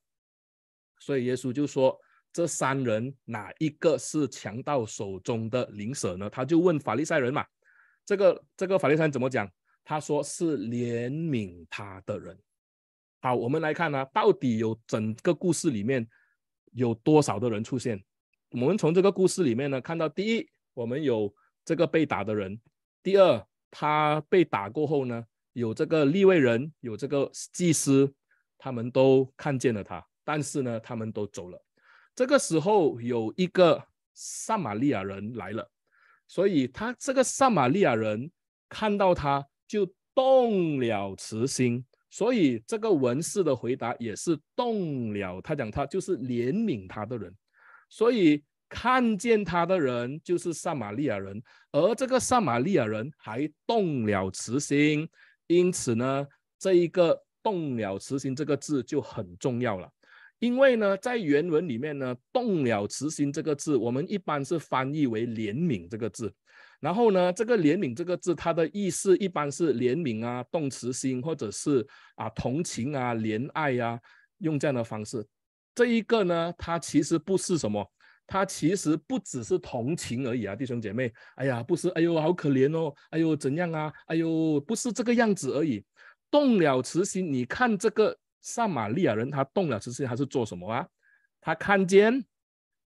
所以耶稣就说，这三人哪一个是强盗手中的灵舍呢？他就问法利赛人嘛，这个这个法利赛人怎么讲？他说是怜悯他的人。好，我们来看呢，到底有整个故事里面有多少的人出现？我们从这个故事里面呢，看到第一，我们有这个被打的人；第二，他被打过后呢，有这个立位人，有这个祭司，他们都看见了他，但是呢，他们都走了。这个时候有一个撒玛利亚人来了，所以他这个撒玛利亚人看到他就动了慈心。所以这个文士的回答也是动了，他讲他就是怜悯他的人，所以看见他的人就是撒玛利亚人，而这个撒玛利亚人还动了慈心，因此呢，这一个动了慈心这个字就很重要了，因为呢，在原文里面呢，动了慈心这个字，我们一般是翻译为怜悯这个字。然后呢，这个怜悯这个字，它的意思一般是怜悯啊，动慈心，或者是啊同情啊，怜爱呀，用这样的方式。这一个呢，它其实不是什么，它其实不只是同情而已啊，弟兄姐妹。哎呀，不是，哎呦，好可怜哦，哎呦，怎样啊？哎呦，不是这个样子而已。动了慈心，你看这个撒玛利亚人，他动了慈心，他是做什么啊？他看见，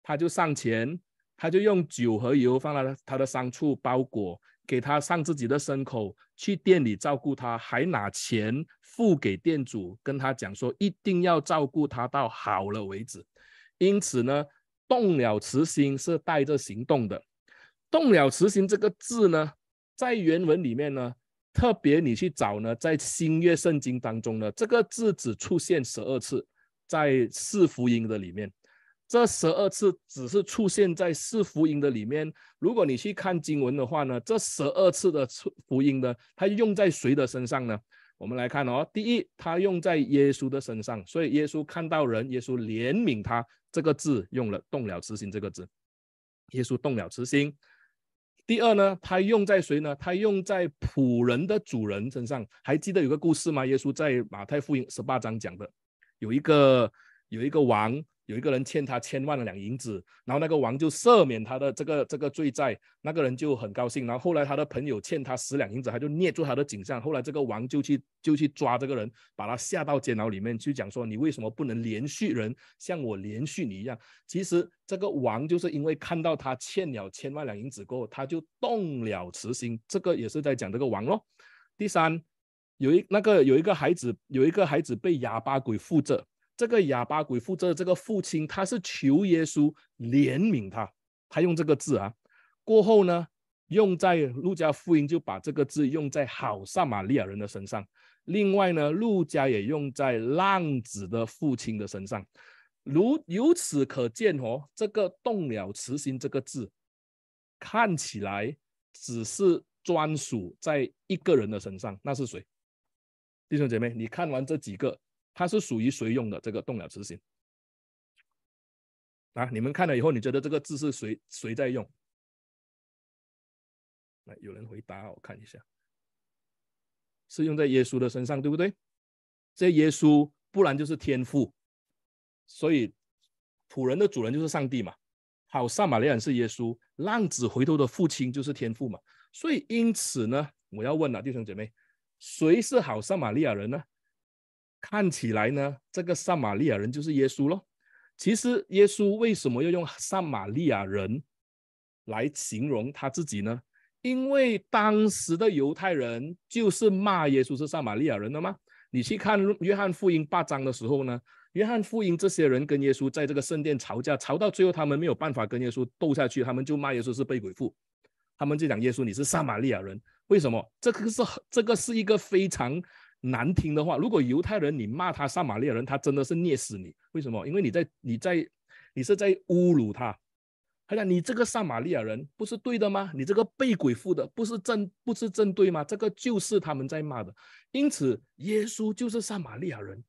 他就上前。他就用酒和油放在他的伤处包裹，给他上自己的牲口，去店里照顾他，还拿钱付给店主，跟他讲说一定要照顾他到好了为止。因此呢，动了慈心是带着行动的。动了慈心这个字呢，在原文里面呢，特别你去找呢，在新约圣经当中呢，这个字只出现十二次，在四福音的里面。这十二次只是出现在四福音的里面。如果你去看经文的话呢，这十二次的福音呢，它用在谁的身上呢？我们来看哦，第一，它用在耶稣的身上，所以耶稣看到人，耶稣怜悯他，这个字用了动了慈心这个字，耶稣动了慈心。第二呢，他用在谁呢？他用在仆人的主人身上。还记得有个故事吗？耶稣在马太福音十八章讲的，有一个有一个王。有一个人欠他千万两银子，然后那个王就赦免他的这个这个罪债，那个人就很高兴。然后后来他的朋友欠他十两银子，他就捏住他的颈项。后来这个王就去就去抓这个人，把他下到监牢里面去讲说：“你为什么不能连续人像我连续你一样？”其实这个王就是因为看到他欠了千万两银子过后，他就动了慈心。这个也是在讲这个王咯。第三，有一那个有一个孩子，有一个孩子被哑巴鬼附着。这个哑巴鬼负责的这个父亲，他是求耶稣怜悯他，他用这个字啊。过后呢，用在路加福音就把这个字用在好撒玛利亚人的身上。另外呢，路加也用在浪子的父亲的身上。如由此可见哦，这个动了慈心这个字，看起来只是专属在一个人的身上，那是谁？弟兄姐妹，你看完这几个。它是属于谁用的？这个动了执行啊！你们看了以后，你觉得这个字是谁谁在用？来，有人回答，我看一下，是用在耶稣的身上，对不对？这耶稣不然就是天父，所以仆人的主人就是上帝嘛。好，撒玛利亚是耶稣，浪子回头的父亲就是天父嘛。所以因此呢，我要问了弟兄姐妹，谁是好撒玛利亚人呢？看起来呢，这个撒玛利亚人就是耶稣咯。其实耶稣为什么要用撒玛利亚人来形容他自己呢？因为当时的犹太人就是骂耶稣是撒玛利亚人的吗？你去看约翰福音八章的时候呢，约翰福音这些人跟耶稣在这个圣殿吵架，吵到最后他们没有办法跟耶稣斗下去，他们就骂耶稣是被鬼附，他们就讲耶稣你是撒玛利亚人。为什么？这个是这个是一个非常。难听的话，如果犹太人你骂他撒玛利亚人，他真的是捏死你。为什么？因为你在你在你是在侮辱他。他讲你这个撒玛利亚人不是对的吗？你这个被鬼附的不是正不是正对吗？这个就是他们在骂的。因此，耶稣就是撒玛利亚人。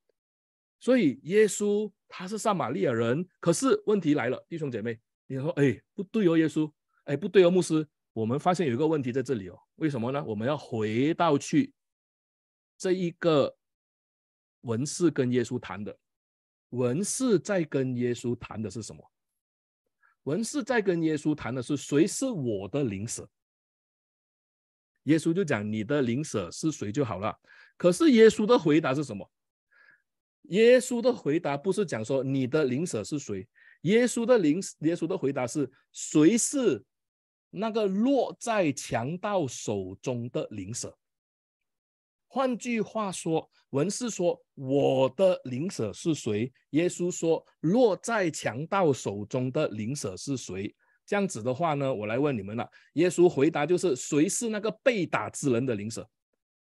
所以耶稣他是撒玛利亚人。可是问题来了，弟兄姐妹，你说哎不对哦，耶稣哎不对哦，牧师，我们发现有一个问题在这里哦。为什么呢？我们要回到去。这一个文士跟耶稣谈的，文士在跟耶稣谈的是什么？文士在跟耶稣谈的是谁是我的邻舍？耶稣就讲你的邻舍是谁就好了。可是耶稣的回答是什么？耶稣的回答不是讲说你的邻舍是谁？耶稣的灵耶稣的回答是谁是那个落在强盗手中的灵舍？换句话说，文士说：“我的邻舍是谁？”耶稣说：“落在强盗手中的邻舍是谁？”这样子的话呢，我来问你们了。耶稣回答就是：“谁是那个被打之人的邻舍？”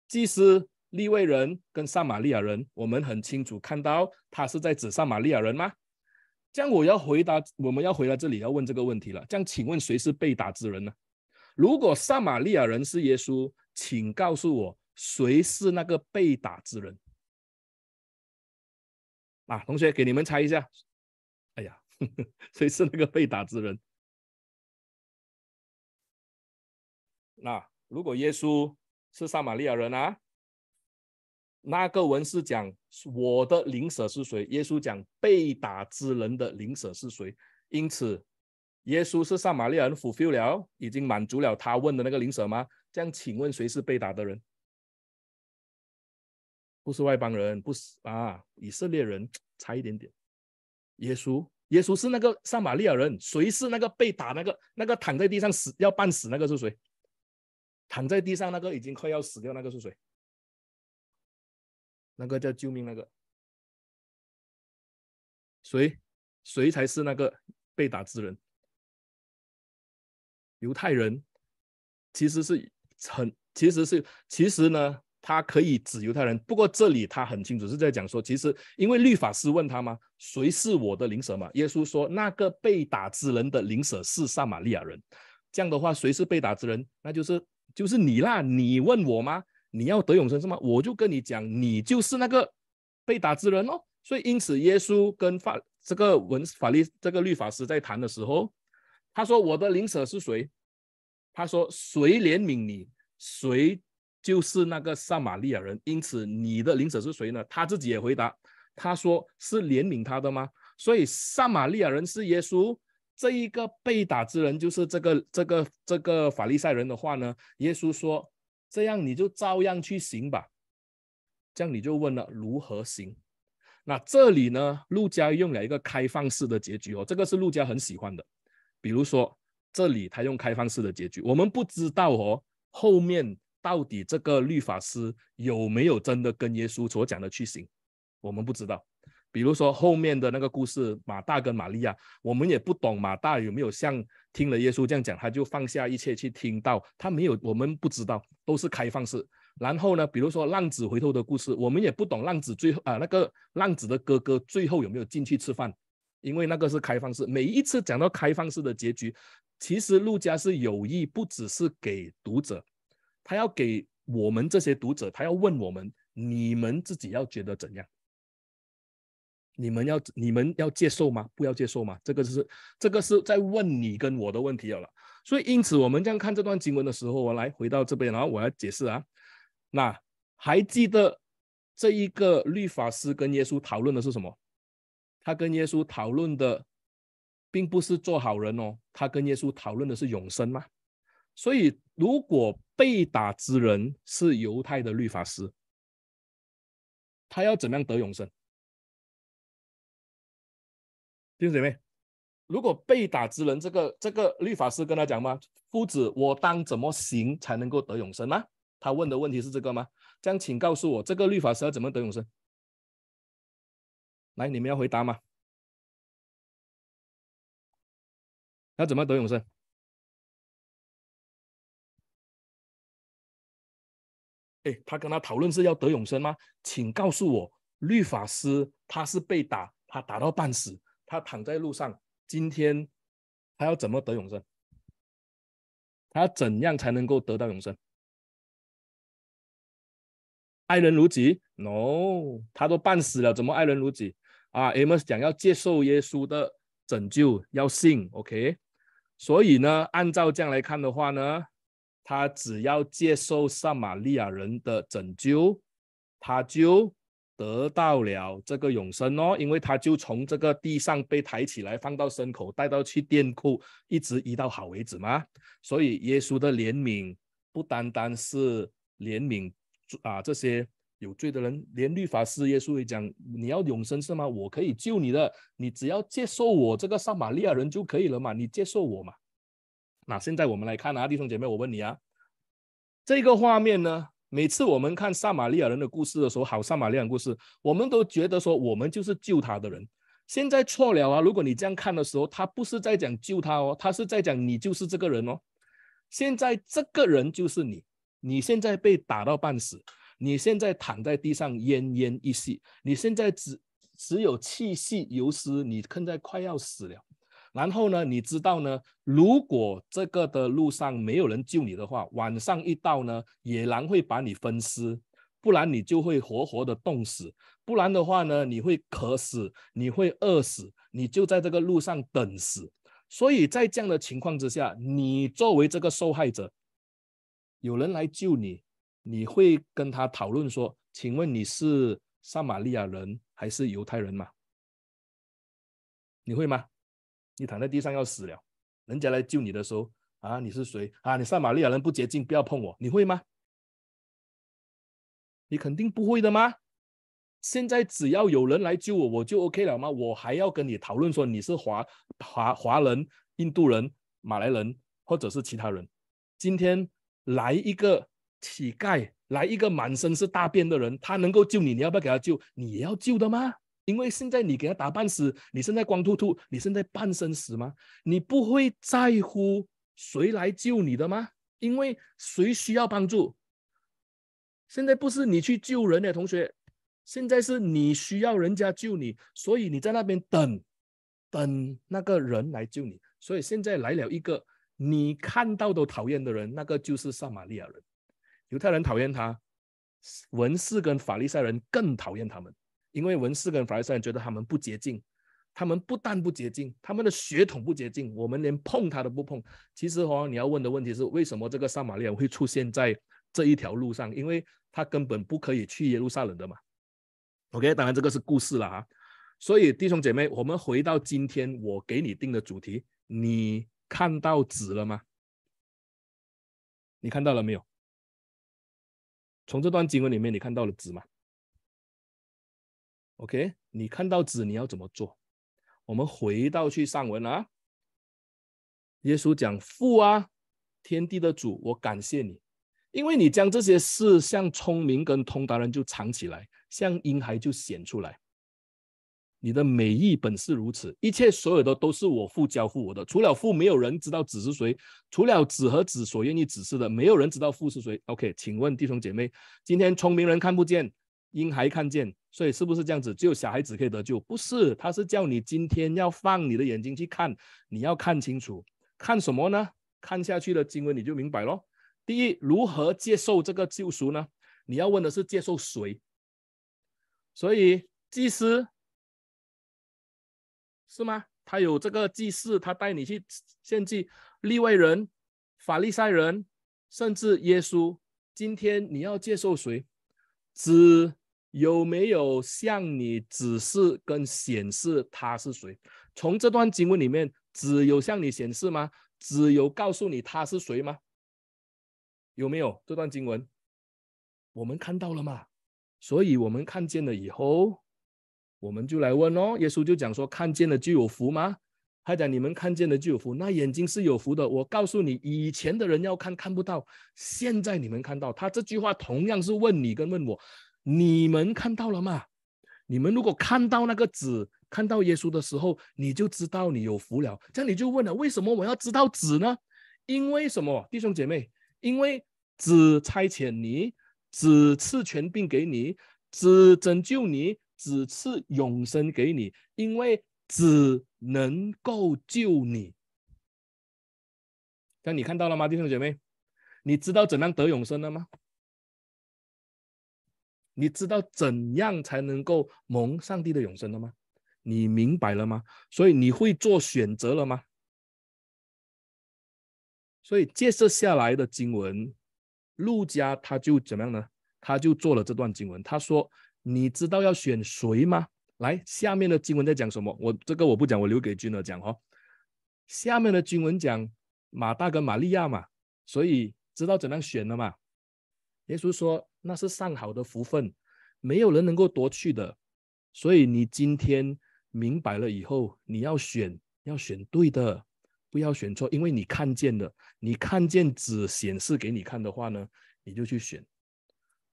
祭司、利未人跟撒玛利亚人，我们很清楚看到他是在指撒玛利亚人吗？这样我要回答，我们要回来这里要问这个问题了。这样，请问谁是被打之人呢？如果撒玛利亚人是耶稣，请告诉我。谁是那个被打之人？啊，同学，给你们猜一下。哎呀，<laughs> 谁是那个被打之人？那如果耶稣是撒玛利亚人啊，那个文士讲我的邻舍是谁？耶稣讲被打之人的邻舍是谁？因此，耶稣是撒玛利亚人，fulfill 了，已经满足了他问的那个邻舍吗？这样，请问谁是被打的人？不是外邦人，不是啊，以色列人差一点点。耶稣，耶稣是那个撒玛利亚人，谁是那个被打那个那个躺在地上死要半死那个是谁？躺在地上那个已经快要死掉那个是谁？那个叫救命那个，谁？谁才是那个被打之人？犹太人其实是很，其实是其实呢。他可以指犹太人，不过这里他很清楚是在讲说，其实因为律法师问他吗？谁是我的灵舍嘛？耶稣说，那个被打之人的灵舍是撒玛利亚人。这样的话，谁是被打之人？那就是就是你啦。你问我吗？你要得永生是吗？我就跟你讲，你就是那个被打之人哦。所以因此，耶稣跟法这个文法律这个律法师在谈的时候，他说我的灵舍是谁？他说谁怜悯你？谁？就是那个撒玛利亚人，因此你的邻舍是谁呢？他自己也回答，他说是怜悯他的吗？所以撒玛利亚人是耶稣这一个被打之人，就是这个这个这个法利赛人的话呢？耶稣说这样你就照样去行吧。这样你就问了如何行？那这里呢？路加用了一个开放式的结局哦，这个是路加很喜欢的。比如说这里他用开放式的结局，我们不知道哦后面。到底这个律法师有没有真的跟耶稣所讲的去行？我们不知道。比如说后面的那个故事，马大跟玛利亚，我们也不懂马大有没有像听了耶稣这样讲，他就放下一切去听到。他没有，我们不知道，都是开放式。然后呢，比如说浪子回头的故事，我们也不懂浪子最后啊那个浪子的哥哥最后有没有进去吃饭，因为那个是开放式。每一次讲到开放式的结局，其实路加是有意，不只是给读者。他要给我们这些读者，他要问我们：你们自己要觉得怎样？你们要你们要接受吗？不要接受吗？这个是这个是在问你跟我的问题了。所以因此，我们这样看这段经文的时候，我来回到这边，然后我要解释啊。那还记得这一个律法师跟耶稣讨论的是什么？他跟耶稣讨论的并不是做好人哦，他跟耶稣讨论的是永生吗？所以，如果被打之人是犹太的律法师，他要怎样得永生？弟兄姐妹，如果被打之人这个这个律法师跟他讲吗？夫子，我当怎么行才能够得永生呢？他问的问题是这个吗？这样，请告诉我，这个律法师要怎么得永生？来，你们要回答吗？要怎么得永生？哎，他跟他讨论是要得永生吗？请告诉我，律法师他是被打，他打到半死，他躺在路上，今天他要怎么得永生？他要怎样才能够得到永生？爱人如己？No，他都半死了，怎么爱人如己？啊，Amos 讲要接受耶稣的拯救，要信，OK。所以呢，按照这样来看的话呢，他只要接受撒玛利亚人的拯救，他就得到了这个永生哦，因为他就从这个地上被抬起来，放到牲口，带到去店库，一直移到好为止嘛。所以耶稣的怜悯不单单是怜悯啊这些有罪的人，连律法师耶稣也讲，你要永生是吗？我可以救你的，你只要接受我这个撒玛利亚人就可以了嘛，你接受我嘛。那现在我们来看啊，弟兄姐妹，我问你啊，这个画面呢？每次我们看撒玛利亚人的故事的时候，好撒玛利亚故事，我们都觉得说我们就是救他的人。现在错了啊！如果你这样看的时候，他不是在讲救他哦，他是在讲你就是这个人哦。现在这个人就是你，你现在被打到半死，你现在躺在地上奄奄一息，你现在只只有气息游失，你现在快要死了。然后呢，你知道呢？如果这个的路上没有人救你的话，晚上一到呢，野狼会把你分尸，不然你就会活活的冻死，不然的话呢，你会渴死，你会饿死，你就在这个路上等死。所以在这样的情况之下，你作为这个受害者，有人来救你，你会跟他讨论说：“请问你是撒玛利亚人还是犹太人吗？”你会吗？你躺在地上要死了，人家来救你的时候啊，你是谁啊？你撒玛利亚人不洁净，不要碰我，你会吗？你肯定不会的吗？现在只要有人来救我，我就 OK 了吗？我还要跟你讨论说你是华华华人、印度人、马来人，或者是其他人？今天来一个乞丐，来一个满身是大便的人，他能够救你，你要不要给他救？你也要救的吗？因为现在你给他打半死，你现在光秃秃，你现在半身死吗？你不会在乎谁来救你的吗？因为谁需要帮助？现在不是你去救人的同学，现在是你需要人家救你，所以你在那边等，等那个人来救你。所以现在来了一个你看到都讨厌的人，那个就是撒玛利亚人。犹太人讨厌他，文士跟法利赛人更讨厌他们。因为文士跟法利赛人觉得他们不洁净，他们不但不洁净，他们的血统不洁净，我们连碰他都不碰。其实哦，你要问的问题是，为什么这个撒玛利亚会出现在这一条路上？因为他根本不可以去耶路撒冷的嘛。OK，当然这个是故事了啊。所以弟兄姐妹，我们回到今天我给你定的主题，你看到纸了吗？你看到了没有？从这段经文里面，你看到了纸吗？OK，你看到纸，你要怎么做？我们回到去上文啊。耶稣讲父啊，天地的主，我感谢你，因为你将这些事像聪明跟通达人就藏起来，像婴孩就显出来。你的美意本是如此，一切所有的都是我父交付我的，除了父，没有人知道子是谁；除了子和子所愿意指示的，没有人知道父是谁。OK，请问弟兄姐妹，今天聪明人看不见，婴孩看见。所以是不是这样子？只有小孩子可以得救？不是，他是叫你今天要放你的眼睛去看，你要看清楚，看什么呢？看下去的经文你就明白咯。第一，如何接受这个救赎呢？你要问的是接受谁？所以祭司是吗？他有这个祭祀，他带你去献祭。立位人、法利赛人，甚至耶稣，今天你要接受谁？只有没有向你指示跟显示他是谁？从这段经文里面，只有向你显示吗？只有告诉你他是谁吗？有没有这段经文？我们看到了吗？所以我们看见了以后，我们就来问哦。耶稣就讲说：看见了就有福吗？他讲你们看见了就有福，那眼睛是有福的。我告诉你，以前的人要看看不到，现在你们看到。他这句话同样是问你跟问我。你们看到了吗？你们如果看到那个纸，看到耶稣的时候，你就知道你有福了。这样你就问了：为什么我要知道纸呢？因为什么，弟兄姐妹？因为纸差遣你，只赐权柄给你，只拯救你，只赐永生给你，因为只能够救你。那你看到了吗，弟兄姐妹？你知道怎样得永生了吗？你知道怎样才能够蒙上帝的永生了吗？你明白了吗？所以你会做选择了吗？所以接着下来的经文，路加他就怎么样呢？他就做了这段经文。他说：“你知道要选谁吗？”来，下面的经文在讲什么？我这个我不讲，我留给君儿讲哦。下面的经文讲马大跟玛利亚嘛，所以知道怎样选了嘛？耶稣说。那是上好的福分，没有人能够夺去的。所以你今天明白了以后，你要选，要选对的，不要选错。因为你看见的，你看见只显示给你看的话呢，你就去选。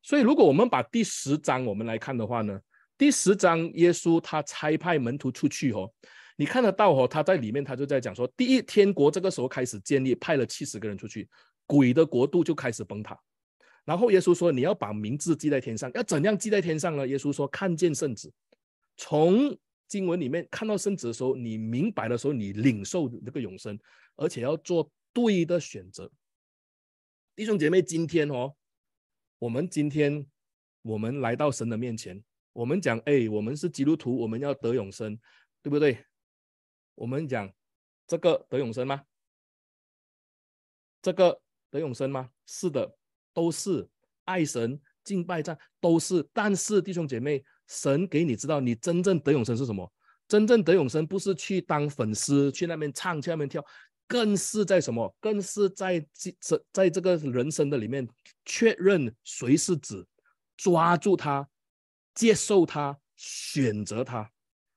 所以，如果我们把第十章我们来看的话呢，第十章耶稣他差派门徒出去哦，你看得到哦，他在里面他就在讲说，第一天国这个时候开始建立，派了七十个人出去，鬼的国度就开始崩塌。然后耶稣说：“你要把名字记在天上，要怎样记在天上呢？”耶稣说：“看见圣子，从经文里面看到圣子的时候，你明白的时候，你领受这个永生，而且要做对的选择。”弟兄姐妹，今天哦，我们今天我们来到神的面前，我们讲：“哎，我们是基督徒，我们要得永生，对不对？”我们讲这个得永生吗？这个得永生吗？是的。都是爱神敬拜战都是，但是弟兄姐妹，神给你知道，你真正得永生是什么？真正得永生不是去当粉丝，去那边唱，去那边跳，更是在什么？更是在这在这个人生的里面确认谁是子，抓住他，接受他，选择他。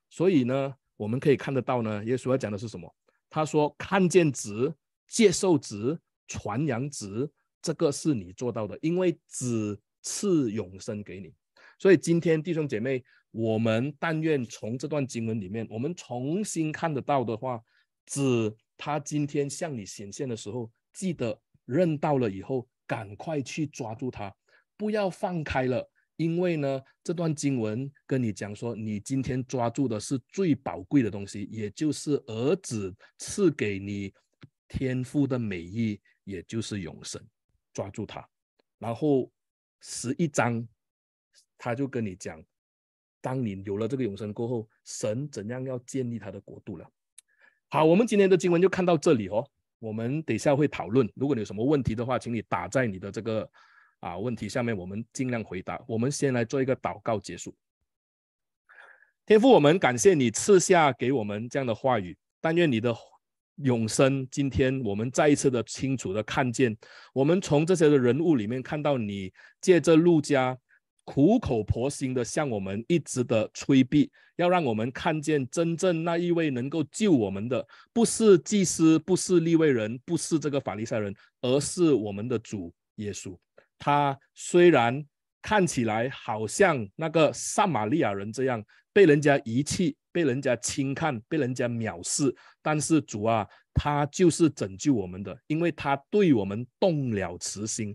所以呢，我们可以看得到呢，耶稣要讲的是什么？他说：看见子，接受子，传扬子。这个是你做到的，因为只赐永生给你。所以今天弟兄姐妹，我们但愿从这段经文里面，我们重新看得到的话，子他今天向你显现的时候，记得认到了以后，赶快去抓住他，不要放开了。因为呢，这段经文跟你讲说，你今天抓住的是最宝贵的东西，也就是儿子赐给你天赋的美意，也就是永生。抓住他，然后十一章他就跟你讲，当你有了这个永生过后，神怎样要建立他的国度了。好，我们今天的经文就看到这里哦。我们等下会讨论，如果你有什么问题的话，请你打在你的这个啊问题下面，我们尽量回答。我们先来做一个祷告结束。天父，我们感谢你赐下给我们这样的话语，但愿你的。永生，今天我们再一次的清楚的看见，我们从这些的人物里面看到你借着路加苦口婆心的向我们一直的催逼，要让我们看见真正那一位能够救我们的，不是祭司，不是立位人，不是这个法利赛人，而是我们的主耶稣。他虽然看起来好像那个撒玛利亚人这样被人家遗弃。被人家轻看，被人家藐视，但是主啊，他就是拯救我们的，因为他对我们动了慈心，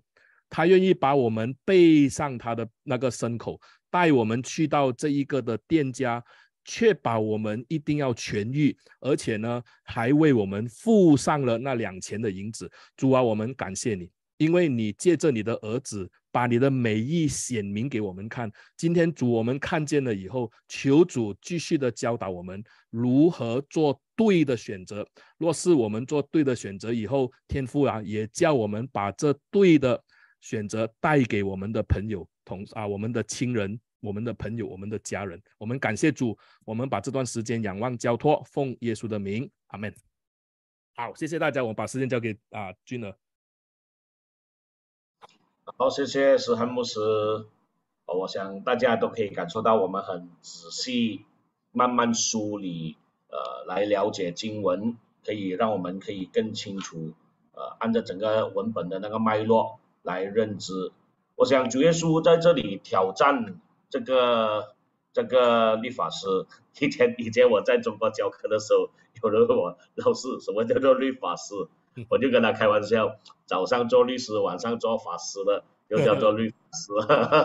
他愿意把我们背上他的那个牲口，带我们去到这一个的店家，确保我们一定要痊愈，而且呢，还为我们付上了那两钱的银子。主啊，我们感谢你，因为你借着你的儿子。把你的美意显明给我们看。今天主，我们看见了以后，求主继续的教导我们如何做对的选择。若是我们做对的选择以后，天父啊，也叫我们把这对的选择带给我们的朋友、同啊我们的亲人、我们的朋友、我们的家人。我们感谢主，我们把这段时间仰望交托，奉耶稣的名，阿门。好，谢谢大家，我把时间交给啊君儿。好，谢谢石汉牧师。我想大家都可以感受到，我们很仔细、慢慢梳理，呃，来了解经文，可以让我们可以更清楚，呃，按照整个文本的那个脉络来认知。我想主耶稣在这里挑战这个这个律法师。以前以前我在中国教课的时候，有人问我老师，什么叫做律法师？<laughs> 我就跟他开玩笑，早上做律师，晚上做法师的，又叫做律法师，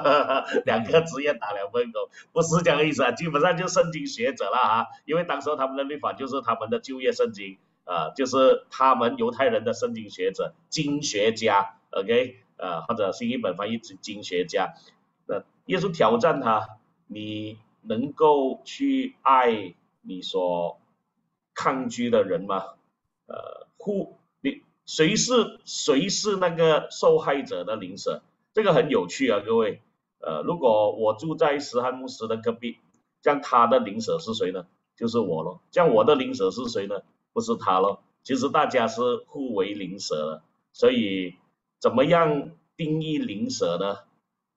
<laughs> 两个职业打两份工，不是这样的意思啊，基本上就圣经学者了啊，因为当时他们的律法就是他们的就业圣经啊，就是他们犹太人的圣经学者、经学家，OK，呃，或者新一本翻译成经学家，那耶稣挑战他，你能够去爱你所抗拒的人吗？呃，呼，你谁是谁是那个受害者的邻舍？这个很有趣啊，各位。呃，如果我住在石汉牧师的隔壁，这样他的邻舍是谁呢？就是我咯。这样我的邻舍是谁呢？不是他咯。其实大家是互为邻舍的。所以怎么样定义邻舍呢？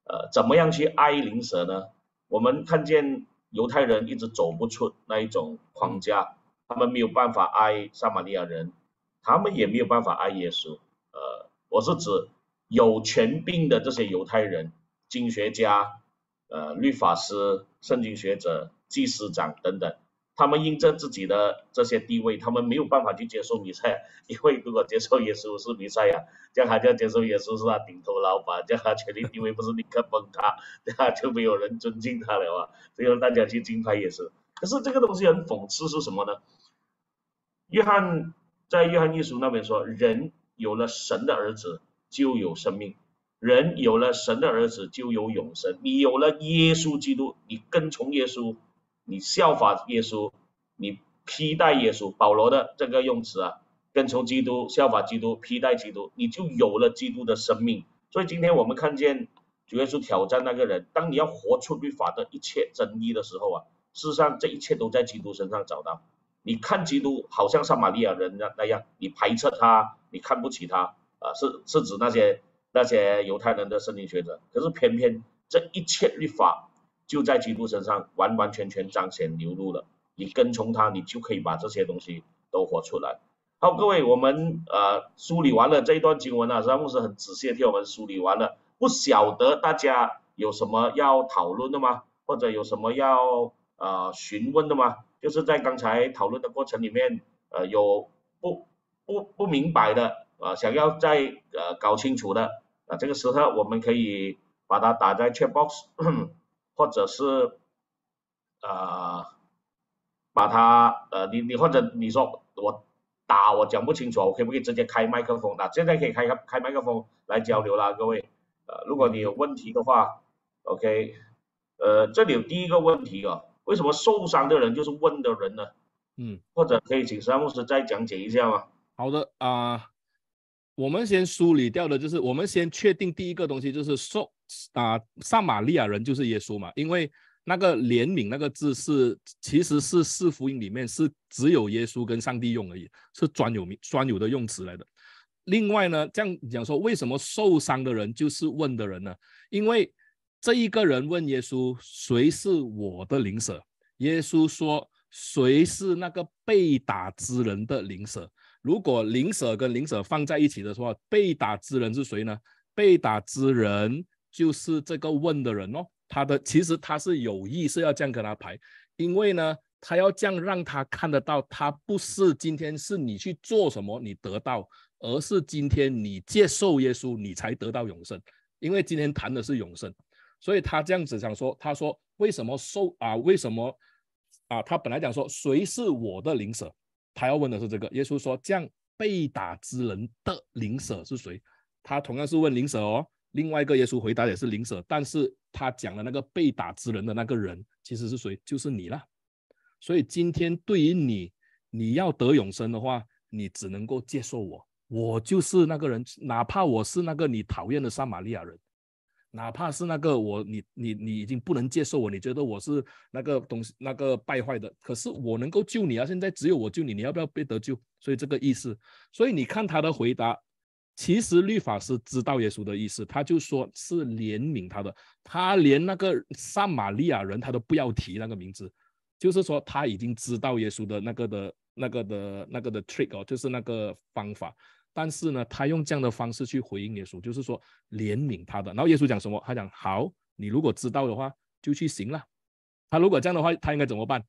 呃，怎么样去爱邻舍呢？我们看见犹太人一直走不出那一种框架，他们没有办法爱撒玛利亚人，他们也没有办法爱耶稣。呃，我是指。有权柄的这些犹太人、经学家、呃律法师、圣经学者、祭司长等等，他们因着自己的这些地位，他们没有办法去接受弥赛亚，<laughs> 因为如果接受耶稣是弥赛亚，这样他就要接受耶稣是他顶头老板，<laughs> 这样他权力地位不是立刻崩塌，<laughs> 这样就没有人尊敬他了啊，所以大家去敬拜耶稣。可是这个东西很讽刺是什么呢？约翰在约翰一书那边说，人有了神的儿子。就有生命，人有了神的儿子就有永生。你有了耶稣基督，你跟从耶稣，你效法耶稣，你披戴耶稣。保罗的这个用词啊，跟从基督，效法基督，披戴基督，你就有了基督的生命。所以今天我们看见主耶稣挑战那个人，当你要活出律法的一切真理的时候啊，事实上这一切都在基督身上找到。你看基督好像撒玛利亚人那那样，你排斥他，你看不起他。啊，是是指那些那些犹太人的圣经学者，可是偏偏这一切律法就在基督身上完完全全彰显流露了。你跟从他，你就可以把这些东西都活出来。好，各位，我们呃梳理完了这一段经文啊，詹牧师很仔细的替我们梳理完了。不晓得大家有什么要讨论的吗？或者有什么要呃询问的吗？就是在刚才讨论的过程里面，呃，有不不不明白的。呃，想要再呃搞清楚的啊，这个时候我们可以把它打在 chat box，<coughs> 或者是啊把它呃你你或者你说我打我讲不清楚，我可不可以直接开麦克风？那现在可以开开麦克风来交流了，各位。呃，如果你有问题的话，OK，呃，这里有第一个问题啊，为什么受伤的人就是问的人呢？嗯，或者可以请三牧师再讲解一下吗？好的啊。我们先梳理掉的就是，我们先确定第一个东西就是受啊，撒玛利亚人就是耶稣嘛，因为那个怜悯那个字是其实是四福音里面是只有耶稣跟上帝用而已，是专有名专有的用词来的。另外呢，这样讲说，为什么受伤的人就是问的人呢？因为这一个人问耶稣，谁是我的灵舍？耶稣说，谁是那个被打之人的灵舍？如果灵舍跟灵舍放在一起的话，被打之人是谁呢？被打之人就是这个问的人哦。他的其实他是有意是要这样跟他排，因为呢，他要这样让他看得到，他不是今天是你去做什么你得到，而是今天你接受耶稣你才得到永生。因为今天谈的是永生，所以他这样子想说，他说为什么受啊？为什么啊？他本来讲说谁是我的灵舍？他要问的是这个，耶稣说：“这样被打之人的灵舍是谁？”他同样是问灵舍哦。另外一个耶稣回答也是灵舍，但是他讲的那个被打之人的那个人其实是谁？就是你了。所以今天对于你，你要得永生的话，你只能够接受我，我就是那个人，哪怕我是那个你讨厌的撒玛利亚人。哪怕是那个我，你你你已经不能接受我，你觉得我是那个东西那个败坏的，可是我能够救你啊！现在只有我救你，你要不要被得救？所以这个意思，所以你看他的回答，其实律法师知道耶稣的意思，他就说是怜悯他的，他连那个撒玛利亚人他都不要提那个名字，就是说他已经知道耶稣的那个的那个的那个的 trick 哦，就是那个方法。但是呢，他用这样的方式去回应耶稣，就是说怜悯他的。然后耶稣讲什么？他讲好，你如果知道的话，就去行了。他如果这样的话，他应该怎么办？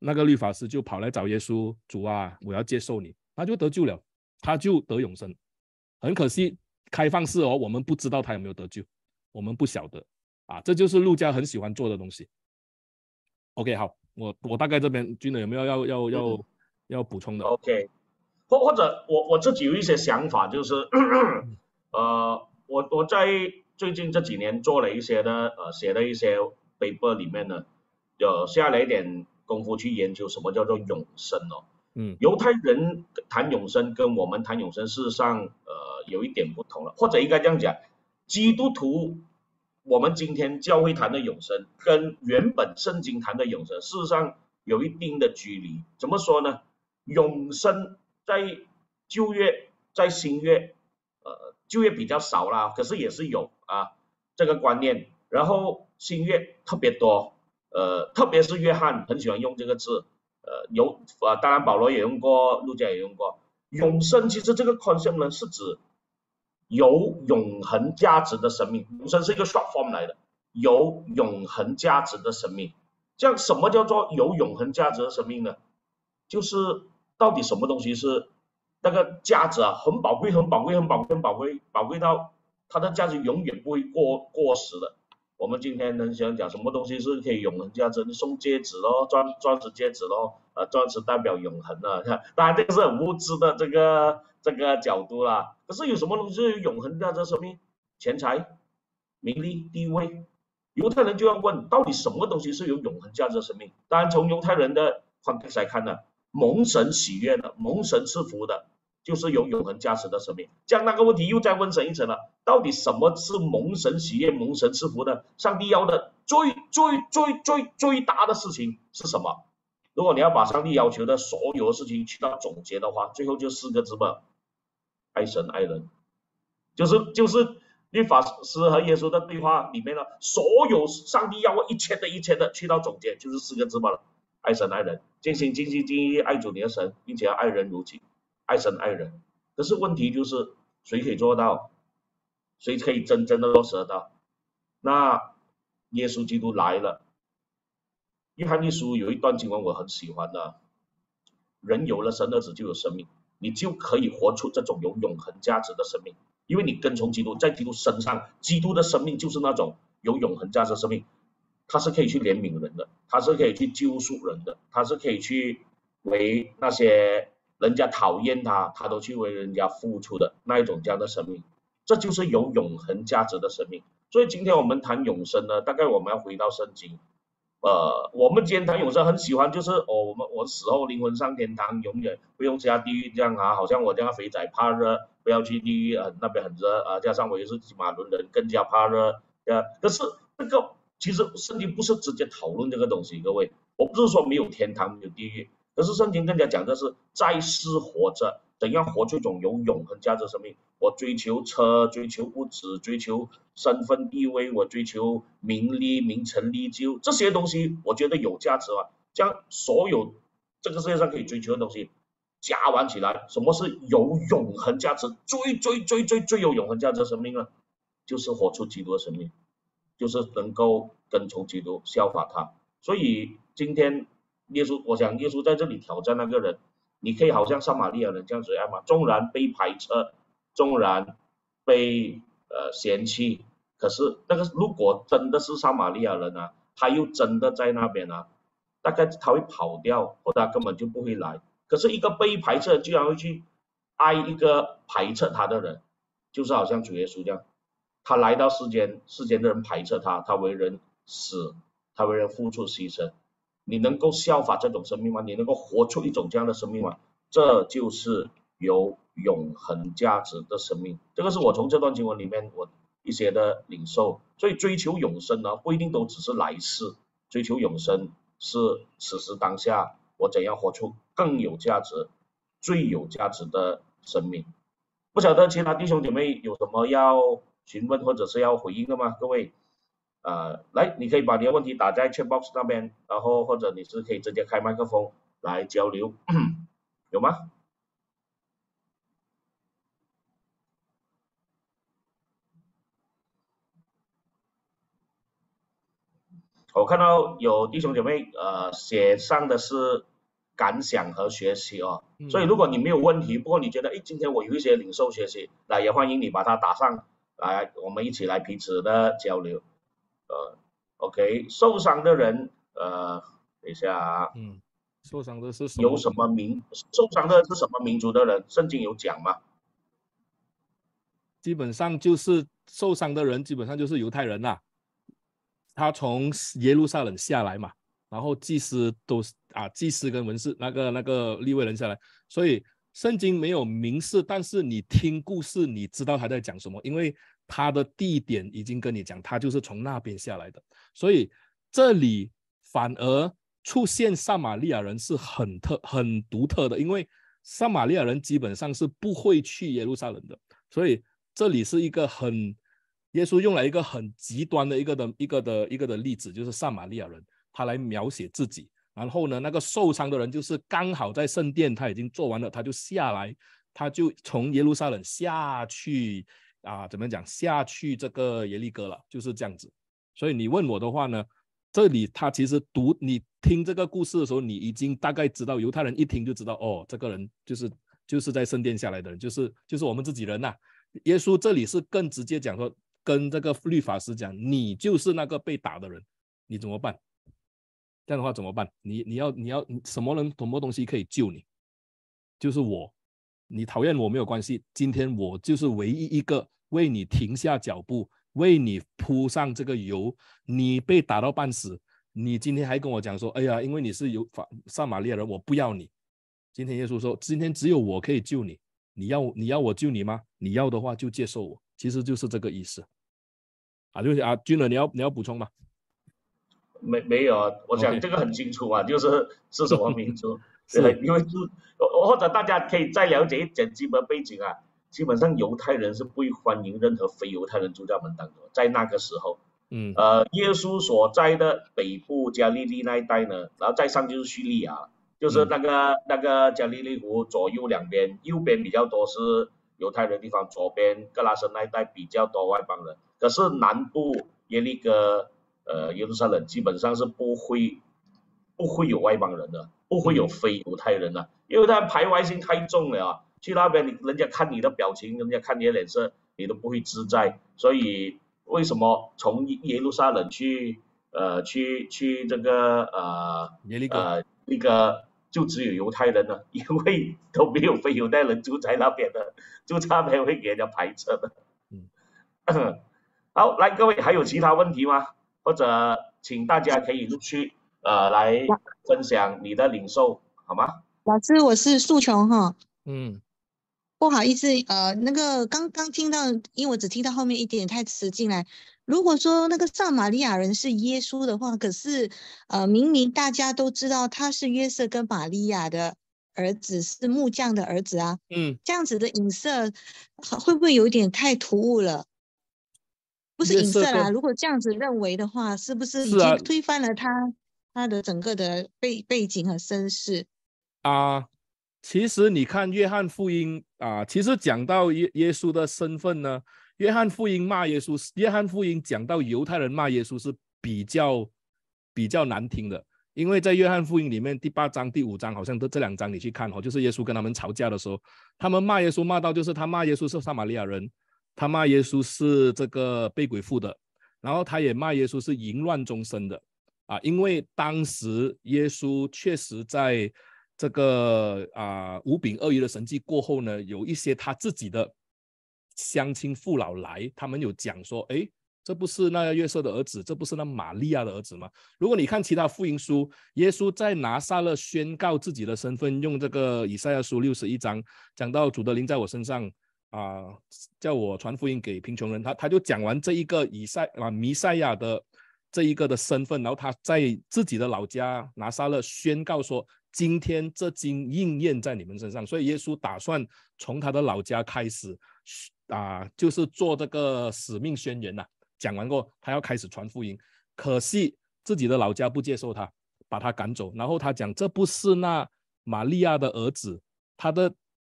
那个律法师就跑来找耶稣，主啊，我要接受你，他就得救了，他就得永生。很可惜，开放式哦，我们不知道他有没有得救，我们不晓得啊，这就是陆家很喜欢做的东西。OK，好，我我大概这边君的有没有要要要要补充的？OK，或或者我我自己有一些想法，就是 <clears throat> 呃，我我在最近这几年做了一些的呃写的一些 paper 里面呢，有下了一点功夫去研究什么叫做永生哦。嗯，犹太人谈永生跟我们谈永生事实上呃有一点不同了，或者应该这样讲，基督徒我们今天教会谈的永生跟原本圣经谈的永生事实上有一定的距离。怎么说呢？永生在旧约在新约，呃旧约比较少啦，可是也是有啊这个观念。然后新约特别多，呃特别是约翰很喜欢用这个字。呃，有啊，当然保罗也用过，路加也用过。永生其实这个 concept 呢，是指有永恒价值的生命。永生是一个 short form 来的，有永恒价值的生命。这样什么叫做有永恒价值的生命呢？就是到底什么东西是那个价值啊，很宝贵，很宝贵，很宝贵，很宝贵，宝贵到它的价值永远不会过过时的。我们今天能想讲什么东西是可以永恒价值？你送戒指喽，钻钻石戒指喽，呃，钻石代表永恒啊，<laughs> 当然这个是很物质的这个这个角度啦。可是有什么东西是永恒价值生命？钱财、名利、地位？犹太人就要问，到底什么东西是有永恒价值的生命？当然从犹太人的观点来看呢，蒙神喜悦的，蒙神赐福的。就是有永恒价值的生命，这样那个问题又再问深一层了，到底什么是蒙神喜悦、蒙神赐福的？上帝要的最最最最最大的事情是什么？如果你要把上帝要求的所有的事情去到总结的话，最后就四个字嘛：爱神爱人。就是就是律法师和耶稣的对话里面呢，所有上帝要我一切的一切的去到总结，就是四个字罢了：爱神爱人，尽心尽心尽意爱主你的神，并且爱人如己。爱神爱人，可是问题就是谁可以做到？谁可以真正的落实得到？那耶稣基督来了，约翰一书有一段经文我很喜欢的：人有了神儿子就有生命，你就可以活出这种有永恒价值的生命，因为你跟从基督，在基督身上，基督的生命就是那种有永恒价值的生命，他是可以去怜悯人的，他是可以去救赎人的，他是可以去为那些。人家讨厌他，他都去为人家付出的那一种这样的生命，这就是有永恒价值的生命。所以今天我们谈永生呢，大概我们要回到圣经。呃，我们今天谈永生很喜欢，就是哦，我们我死后灵魂上天堂，永远不用下地狱这样啊，好像我这样肥仔怕热，不要去地狱啊，那边很热啊，加上我又是马伦人，更加怕热啊。可是这个其实圣经不是直接讨论这个东西，各位，我不是说没有天堂没有地狱。可是圣经更加讲的是在世活着，怎样活出一种有永恒价值生命。我追求车，追求物质，追求身份地位，我追求名利名成利就这些东西，我觉得有价值啊。将所有这个世界上可以追求的东西加完起来，什么是有永恒价值？最最最最最有永恒价值的生命呢？就是活出基督的生命，就是能够跟从基督，效法他。所以今天。耶稣，我想耶稣在这里挑战那个人，你可以好像撒玛利亚人这样子爱吗？纵然被排斥，纵然被呃嫌弃，可是那个如果真的是撒玛利亚人啊，他又真的在那边啊，大概他会跑掉，或者根本就不会来。可是一个被排斥，居然会去爱一个排斥他的人，就是好像主耶稣这样，他来到世间，世间的人排斥他，他为人死，他为人付出牺牲。你能够效法这种生命吗？你能够活出一种这样的生命吗？这就是有永恒价值的生命。这个是我从这段经文里面我一些的领受。所以追求永生呢，不一定都只是来世。追求永生是此时当下，我怎样活出更有价值、最有价值的生命？不晓得其他弟兄姐妹有什么要询问或者是要回应的吗？各位？呃，来，你可以把你的问题打在 chat box 那边，然后或者你是可以直接开麦克风来交流，<clears throat> 有吗？我看到有弟兄姐妹呃写上的是感想和学习哦，所以如果你没有问题，不过你觉得哎今天我有一些领受学习，那也欢迎你把它打上。来，我们一起来彼此的交流。呃，OK，受伤的人，呃，等一下啊，嗯，受伤的是什有什么民？受伤的是什么民族的人？圣经有讲吗？基本上就是受伤的人，基本上就是犹太人呐。他从耶路撒冷下来嘛，然后祭司都是啊，祭司跟文士那个那个立位人下来，所以圣经没有明示，但是你听故事，你知道他在讲什么，因为他的地点已经跟你讲，他就是从那边下来的，所以这里反而出现撒玛利亚人是很特很独特的，因为撒玛利亚人基本上是不会去耶路撒冷的，所以这里是一个很。耶稣用了一个很极端的一个的一个的一个的例子，就是撒玛利亚人，他来描写自己。然后呢，那个受伤的人就是刚好在圣殿，他已经做完了，他就下来，他就从耶路撒冷下去啊，怎么讲？下去这个耶利哥了，就是这样子。所以你问我的话呢，这里他其实读你听这个故事的时候，你已经大概知道，犹太人一听就知道，哦，这个人就是就是在圣殿下来的人，就是就是我们自己人呐。耶稣这里是更直接讲说。跟这个律法师讲，你就是那个被打的人，你怎么办？这样的话怎么办？你你要你要什么人什么东西可以救你？就是我，你讨厌我没有关系，今天我就是唯一一个为你停下脚步，为你铺上这个油。你被打到半死，你今天还跟我讲说，哎呀，因为你是有法撒玛利亚人，我不要你。今天耶稣说，今天只有我可以救你，你要你要我救你吗？你要的话就接受我。其实就是这个意思，啊，就是啊，君儿，你要你要补充吗？没没有啊，我想这个很清楚啊，就是是什么民族？<laughs> 对，<laughs> 因为是或者大家可以再了解一点基本背景啊。基本上犹太人是不会欢迎任何非犹太人住在门当中，在那个时候，嗯，呃，耶稣所在的北部加利利那一带呢，然后再上就是叙利亚，就是那个那个加利利湖左右两边，右边比较多是。犹太人地方左边格拉森那一带比较多外邦人，可是南部耶利哥、呃耶路撒冷基本上是不会不会有外邦人的，不会有非犹太人的，因为他排外性太重了啊。去那边你人家看你的表情，人家看你的脸色，你都不会自在。所以为什么从耶路撒冷去呃去去这个呃耶利哥那个？就只有犹太人了，<laughs> 因为都没有非犹太人住在那边的，就差边会给人家排斥的。嗯，<coughs> 好，来各位还有其他问题吗？或者请大家可以陆续呃来分享你的领受，好吗？老师，我是素琼哈。嗯，不好意思，呃，那个刚刚听到，因为我只听到后面一点太迟进来。如果说那个撒玛利亚人是耶稣的话，可是，呃，明明大家都知道他是约瑟跟玛利亚的儿子，是木匠的儿子啊，嗯，这样子的影射会不会有点太突兀了？不是影射啦，如果这样子认为的话，是不是已经推翻了他他的整个的背背景和身世？啊，其实你看约翰福音啊，其实讲到耶耶稣的身份呢。约翰福音骂耶稣，约翰福音讲到犹太人骂耶稣是比较比较难听的，因为在约翰福音里面第八章、第五章好像都这两章你去看哦，就是耶稣跟他们吵架的时候，他们骂耶稣骂到就是他骂耶稣是撒玛利亚人，他骂耶稣是这个被鬼附的，然后他也骂耶稣是淫乱中生的啊，因为当时耶稣确实在这个啊五饼二鱼的神迹过后呢，有一些他自己的。乡亲父老来，他们有讲说，哎，这不是那个约瑟的儿子，这不是那玛利亚的儿子吗？如果你看其他福音书，耶稣在拿撒勒宣告自己的身份，用这个以赛亚书六十一章讲到主的灵在我身上啊，叫我传福音给贫穷人，他他就讲完这一个以赛啊弥赛亚的这一个的身份，然后他在自己的老家拿撒勒宣告说，今天这经应验在你们身上，所以耶稣打算从他的老家开始。啊，就是做这个使命宣言呐。讲完过，他要开始传福音，可惜自己的老家不接受他，把他赶走。然后他讲，这不是那玛利亚的儿子，他的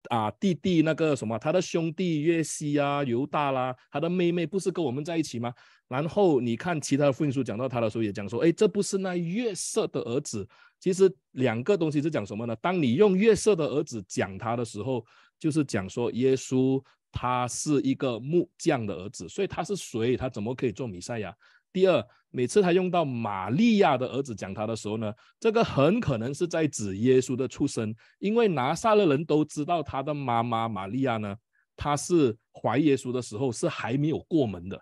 啊弟弟那个什么，他的兄弟约西啊、犹大啦，他的妹妹不是跟我们在一起吗？然后你看其他的福音书讲到他的时候，也讲说，哎，这不是那约瑟的儿子。其实两个东西是讲什么呢？当你用约瑟的儿子讲他的时候，就是讲说耶稣。他是一个木匠的儿子，所以他是谁？他怎么可以做弥赛亚？第二，每次他用到玛利亚的儿子讲他的时候呢，这个很可能是在指耶稣的出生，因为拿撒勒人都知道他的妈妈玛利亚呢，她是怀耶稣的时候是还没有过门的，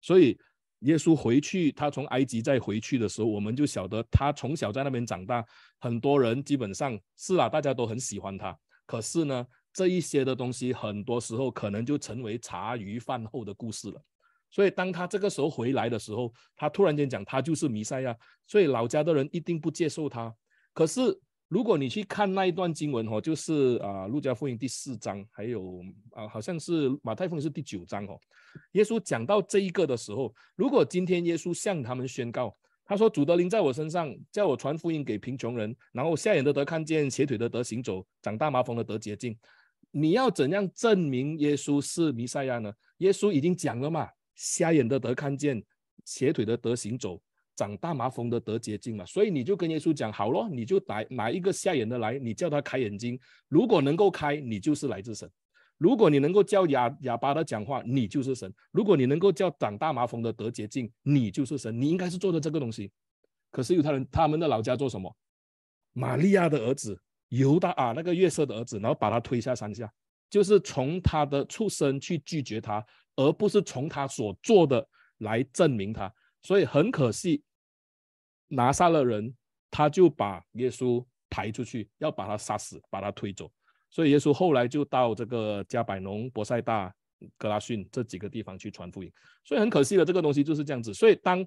所以耶稣回去，他从埃及再回去的时候，我们就晓得他从小在那边长大，很多人基本上是啊，大家都很喜欢他，可是呢。这一些的东西，很多时候可能就成为茶余饭后的故事了。所以当他这个时候回来的时候，他突然间讲他就是弥赛亚，所以老家的人一定不接受他。可是如果你去看那一段经文哦，就是啊，路加福音第四章，还有啊，好像是马太福音是第九章哦。耶稣讲到这一个的时候，如果今天耶稣向他们宣告，他说主的灵在我身上，叫我传福音给贫穷人，然后瞎眼的得看见，瘸腿的得行走，长大麻风的得洁净。你要怎样证明耶稣是弥赛亚呢？耶稣已经讲了嘛，瞎眼的得看见，瘸腿的得行走，长大麻风的得洁净嘛。所以你就跟耶稣讲好咯，你就拿拿一个瞎眼的来，你叫他开眼睛，如果能够开，你就是来自神；如果你能够叫哑哑巴的讲话，你就是神；如果你能够叫长大麻风的得洁净，你就是神。你应该是做的这个东西。可是犹太人他们的老家做什么？玛利亚的儿子。犹大啊，那个月色的儿子，然后把他推下山下，就是从他的出生去拒绝他，而不是从他所做的来证明他。所以很可惜，拿撒勒人他就把耶稣抬出去，要把他杀死，把他推走。所以耶稣后来就到这个加百农、伯赛大、格拉逊这几个地方去传福音。所以很可惜的，这个东西就是这样子。所以当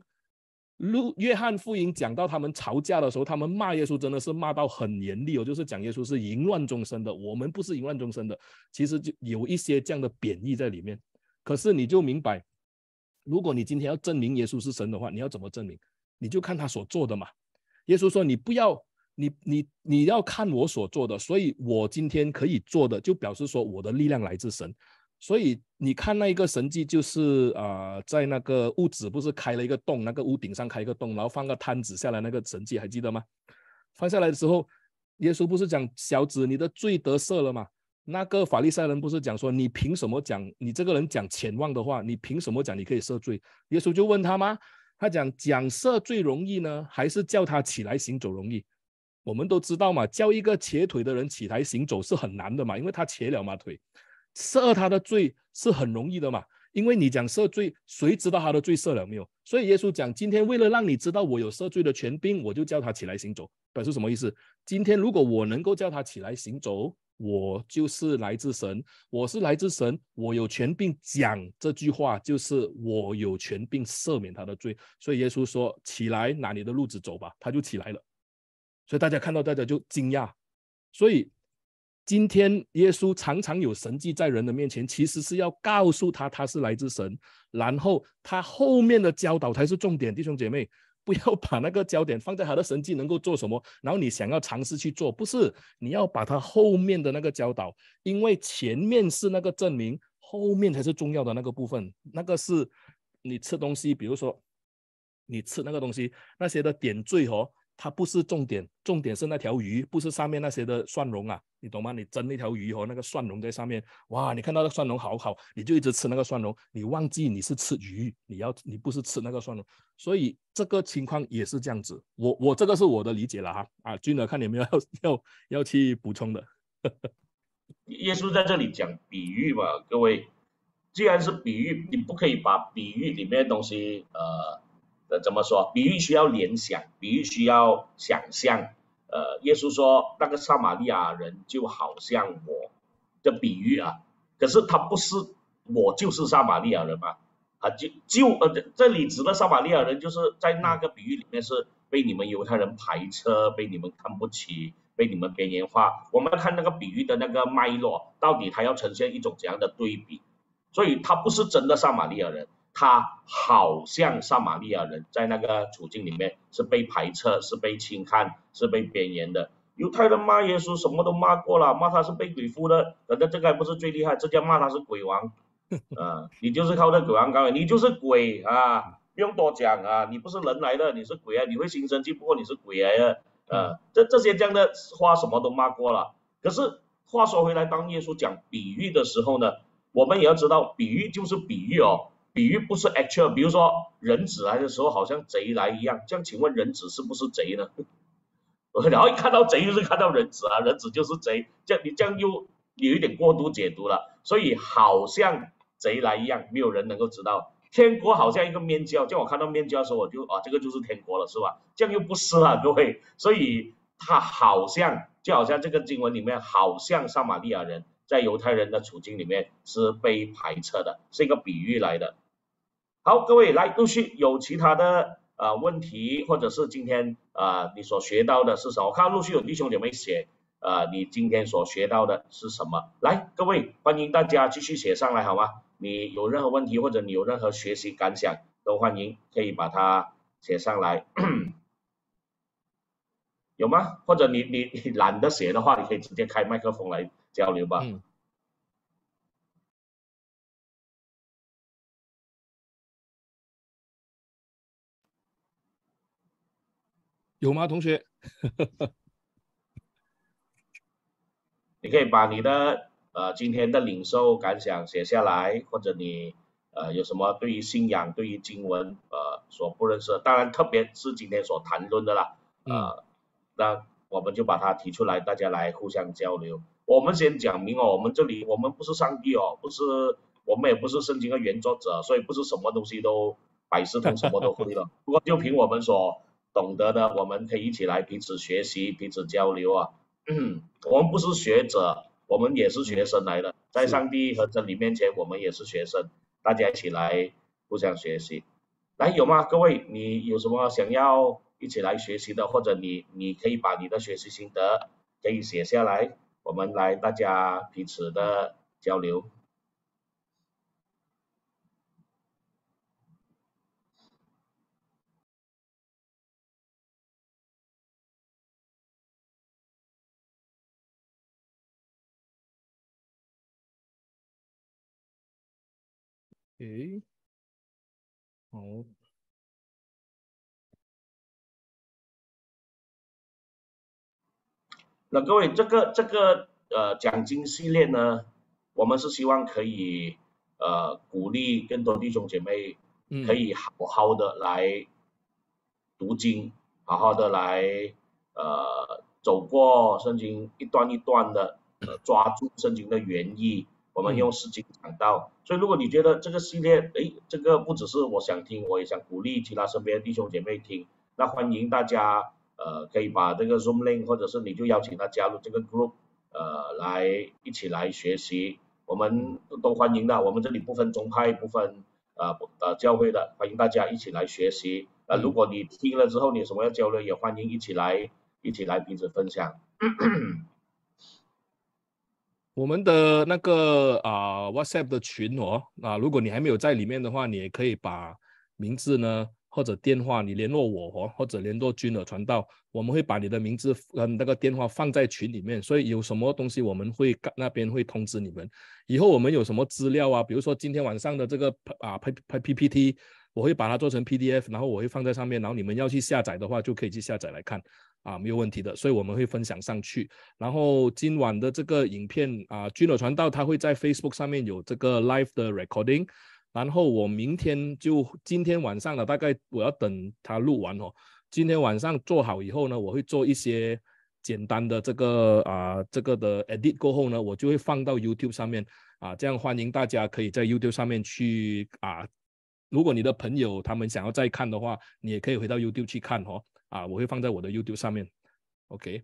路约翰福音讲到他们吵架的时候，他们骂耶稣真的是骂到很严厉哦，就是讲耶稣是淫乱终生的，我们不是淫乱终生的，其实就有一些这样的贬义在里面。可是你就明白，如果你今天要证明耶稣是神的话，你要怎么证明？你就看他所做的嘛。耶稣说：“你不要，你你你要看我所做的，所以我今天可以做的，就表示说我的力量来自神。”所以你看那一个神迹，就是啊，在那个屋子不是开了一个洞，那个屋顶上开一个洞，然后放个摊子下来，那个神迹还记得吗？放下来的时候，耶稣不是讲小子，你的罪得赦了吗？那个法利赛人不是讲说，你凭什么讲你这个人讲浅望的话？你凭什么讲你可以赦罪？耶稣就问他吗？他讲讲赦罪容易呢，还是叫他起来行走容易？我们都知道嘛，叫一个瘸腿的人起来行走是很难的嘛，因为他瘸了嘛腿。赦他的罪是很容易的嘛，因为你讲赦罪，谁知道他的罪赦了没有？所以耶稣讲，今天为了让你知道我有赦罪的权柄，我就叫他起来行走。表示什么意思？今天如果我能够叫他起来行走，我就是来自神，我是来自神，我有权柄讲这句话，就是我有权柄赦免他的罪。所以耶稣说：“起来，拿你的路子走吧。”他就起来了。所以大家看到，大家就惊讶。所以。今天耶稣常常有神迹在人的面前，其实是要告诉他他是来自神，然后他后面的教导才是重点。弟兄姐妹，不要把那个焦点放在他的神迹能够做什么，然后你想要尝试去做，不是你要把他后面的那个教导，因为前面是那个证明，后面才是重要的那个部分。那个是你吃东西，比如说你吃那个东西那些的点缀哦。它不是重点，重点是那条鱼，不是上面那些的蒜蓉啊，你懂吗？你蒸那条鱼和那个蒜蓉在上面，哇，你看到那蒜蓉好好，你就一直吃那个蒜蓉，你忘记你是吃鱼，你要你不是吃那个蒜蓉，所以这个情况也是这样子。我我这个是我的理解了哈，啊，君儿看你有没有 <laughs> 要要要去补充的。<laughs> 耶稣在这里讲比喻嘛，各位，既然是比喻，你不可以把比喻里面的东西呃。呃，怎么说？比喻需要联想，比喻需要想象。呃，耶稣说那个撒玛利亚人就好像我的比喻啊，可是他不是我就是撒玛利亚人嘛？啊，就就呃这里指的撒玛利亚人就是在那个比喻里面是被你们犹太人排斥，被你们看不起，被你们边缘化。我们要看那个比喻的那个脉络，到底他要呈现一种怎样的对比？所以他不是真的撒玛利亚人。他好像撒玛利亚人，在那个处境里面是被排斥、是被轻看、是被边缘的。犹太人骂耶稣什么都骂过了，骂他是被鬼附的，反正这个还不是最厉害，这叫骂他是鬼王。<laughs> 啊，你就是靠这鬼王高，你就是鬼啊，不用多讲啊，你不是人来的，你是鬼啊，你会心生气，不过你是鬼来的。啊，这这些这样的话什么都骂过了。可是话说回来，当耶稣讲比喻的时候呢？我们也要知道，比喻就是比喻哦，比喻不是 actual。比如说人子来的时候，好像贼来一样，这样请问人子是不是贼呢？<laughs> 然后一看到贼就是看到人子啊，人子就是贼，这样你这样又有一点过度解读了，所以好像贼来一样，没有人能够知道。天国好像一个面交，叫我看到面交的时候，我就啊，这个就是天国了，是吧？这样又不是了，各位。所以他好像就好像这个经文里面，好像撒玛利亚人在犹太人的处境里面是被排斥的，是一个比喻来的。好，各位来陆续有其他的呃问题，或者是今天啊你所学到的是什么？我看陆续有弟兄姐妹写，呃，你今天所学到的是什么？来，各位欢迎大家继续写上来，好吗？你有任何问题或者你有任何学习感想，都欢迎可以把它写上来，<coughs> 有吗？或者你你你懒得写的话，你可以直接开麦克风来交流吧。有吗，同学？你可以把你的。呃，今天的领受感想写下来，或者你呃有什么对于信仰、对于经文呃所不认识，当然特别是今天所谈论的啦，呃，那我们就把它提出来，大家来互相交流。我们先讲明哦，我们这里我们不是上帝哦，不是，我们也不是圣经的原作者，所以不是什么东西都百事通，什么都会了。<laughs> 不过就凭我们所懂得的，我们可以一起来彼此学习、彼此交流啊。嗯 <clears throat> 我们不是学者。我们也是学生来的，在上帝和真理面前，我们也是学生，大家一起来互相学习。来，有吗？各位，你有什么想要一起来学习的，或者你你可以把你的学习心得可以写下来，我们来大家彼此的交流。诶，好，那各位，这个这个呃奖金系列呢，我们是希望可以呃鼓励更多弟兄姐妹，可以好好的来读经，好好的来呃走过圣经一段一段的呃抓住圣经的原意。我们用诗经讲到，所以如果你觉得这个系列，哎，这个不只是我想听，我也想鼓励其他身边的弟兄姐妹听，那欢迎大家，呃，可以把这个 Zoom link，或者是你就邀请他加入这个 group，呃，来一起来学习，我们都欢迎的，我们这里不分宗派，不分呃呃教会的，欢迎大家一起来学习。那如果你听了之后你有什么要交流，也欢迎一起来一起来彼此分享。<coughs> <coughs> 我们的那个啊 WhatsApp 的群哦，啊，如果你还没有在里面的话，你也可以把名字呢或者电话你联络我哦，或者联络君尔传道，我们会把你的名字跟那个电话放在群里面，所以有什么东西我们会那边会通知你们。以后我们有什么资料啊，比如说今天晚上的这个啊拍拍 PPT，我会把它做成 PDF，然后我会放在上面，然后你们要去下载的话就可以去下载来看。啊，没有问题的，所以我们会分享上去。然后今晚的这个影片啊，君尔传道他会在 Facebook 上面有这个 live 的 recording。然后我明天就今天晚上了，大概我要等他录完哦。今天晚上做好以后呢，我会做一些简单的这个啊这个的 edit 过后呢，我就会放到 YouTube 上面啊，这样欢迎大家可以在 YouTube 上面去啊。如果你的朋友他们想要再看的话，你也可以回到 YouTube 去看哦。啊，我会放在我的 YouTube 上面，OK。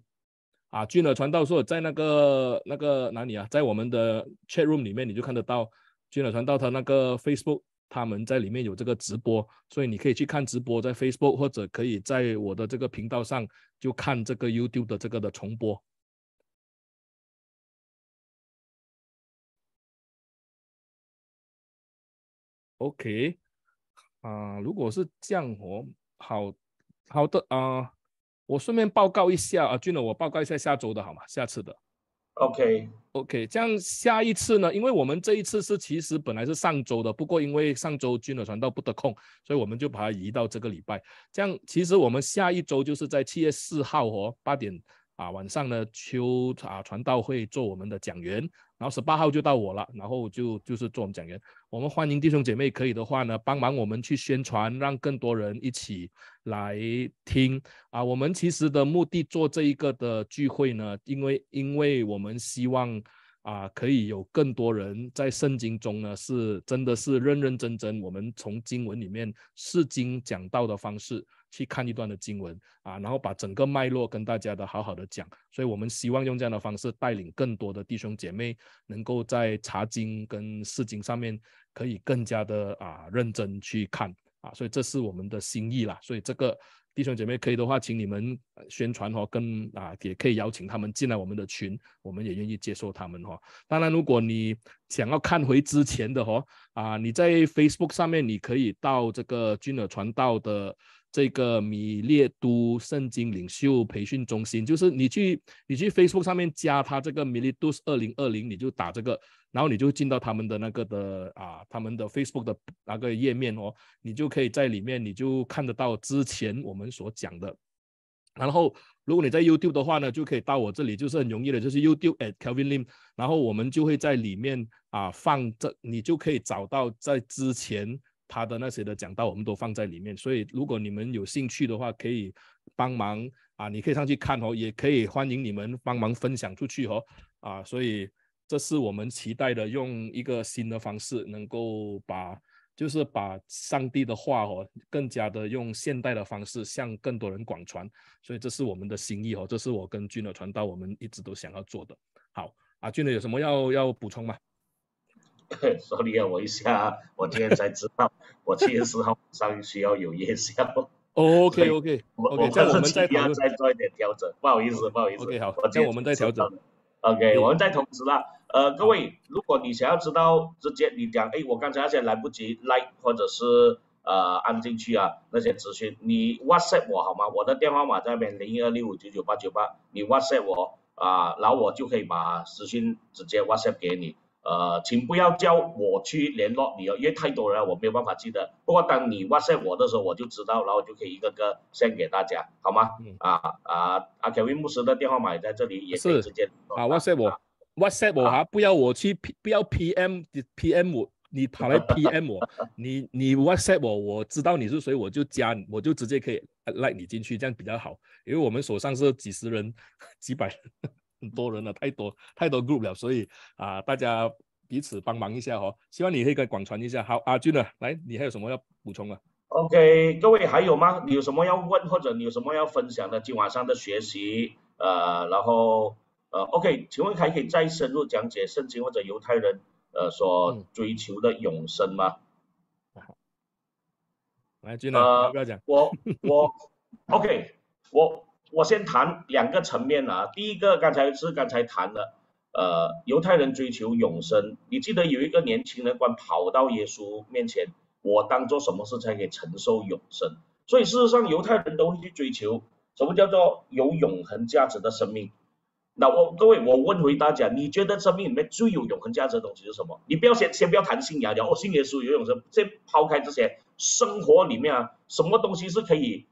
啊，君尔传道说在那个那个哪里啊，在我们的 Chat Room 里面，你就看得到君尔传道他那个 Facebook，他们在里面有这个直播，所以你可以去看直播在 Facebook，或者可以在我的这个频道上就看这个 YouTube 的这个的重播。OK，啊，如果是降火，好。好的啊，我顺便报告一下啊，俊乐，我报告一下下周的好吗？下次的，OK OK，这样下一次呢？因为我们这一次是其实本来是上周的，不过因为上周俊乐传道不得空，所以我们就把它移到这个礼拜。这样其实我们下一周就是在七月四号哦，八点啊，晚上呢秋啊传道会做我们的讲员，然后十八号就到我了，然后就就是做我们讲员。我们欢迎弟兄姐妹可以的话呢，帮忙我们去宣传，让更多人一起来听啊。我们其实的目的做这一个的聚会呢，因为因为我们希望。啊，可以有更多人在圣经中呢，是真的是认认真真，我们从经文里面释经讲道的方式去看一段的经文啊，然后把整个脉络跟大家的好好的讲，所以我们希望用这样的方式带领更多的弟兄姐妹，能够在查经跟释经上面可以更加的啊认真去看啊，所以这是我们的心意啦，所以这个。弟兄姐妹，可以的话，请你们宣传哈，跟啊也可以邀请他们进来我们的群，我们也愿意接受他们哈。当然，如果你想要看回之前的哈啊，你在 Facebook 上面，你可以到这个君尔传道的。这个米列都圣经领袖培训中心，就是你去你去 Facebook 上面加他这个米列都二零二零，你就打这个，然后你就进到他们的那个的啊，他们的 Facebook 的那个页面哦，你就可以在里面你就看得到之前我们所讲的。然后如果你在 YouTube 的话呢，就可以到我这里，就是很容易的，就是 YouTube at Kelvin Lim，然后我们就会在里面啊放这，你就可以找到在之前。他的那些的讲道，我们都放在里面，所以如果你们有兴趣的话，可以帮忙啊，你可以上去看哦，也可以欢迎你们帮忙分享出去哦，啊，所以这是我们期待的，用一个新的方式，能够把就是把上帝的话哦，更加的用现代的方式向更多人广传，所以这是我们的心意哦，这是我跟君的传道，我们一直都想要做的。好，阿，君呢有什么要要补充吗？sorry 啊，<laughs> 我一下，我今天才知道，我七月十号晚上需要有夜宵。OK OK OK，这样我们再再做一点调整，不好意思不好意思。OK 好，这样我们再调整。OK，我们再通知啦。呃，各位，如果你想要知道直接你讲，哎，我刚才那些来不及 like 或者是呃按进去啊那些资讯，你 WhatsApp 我好吗？我的电话码在那边零一二六五九九八九八，你 WhatsApp 我啊，然后我就可以把资讯直接 WhatsApp 给你。呃，请不要叫我去联络你哦，因为太多人了，我没有办法记得。不过当你 WhatsApp 我的时候，我就知道，然后就可以一个个 send 给大家，好吗？啊啊啊！Kevin 牧师的电话码也在这里，也可以直接啊 WhatsApp 我，WhatsApp 我哈，不要我去 P，不要 PM PM 我，你跑来 PM 我，<laughs> 你你 WhatsApp 我，我知道你是谁，我就加你，我就直接可以 like 你进去，这样比较好，因为我们手上是几十人、几百人。很多人了，太多太多 group 了，所以啊，大家彼此帮忙一下哦。希望你可以广传一下。好，阿俊呢，来，你还有什么要补充的？OK，各位还有吗？你有什么要问或者你有什么要分享的？今晚上的学习，呃，然后呃，OK，请问还可以再深入讲解圣经或者犹太人呃所追求的永生吗？来，俊呢，不要讲。我我 OK，我。我先谈两个层面啊，第一个刚才是刚才谈的，呃，犹太人追求永生，你记得有一个年轻人官跑到耶稣面前，我当做什么事才可以承受永生？所以事实上犹太人都会去追求什么叫做有永恒价值的生命。那我各位，我问回大家，你觉得生命里面最有永恒价值的东西是什么？你不要先先不要谈信仰，然后信耶稣有永生，先抛开这些，生活里面啊，什么东西是可以？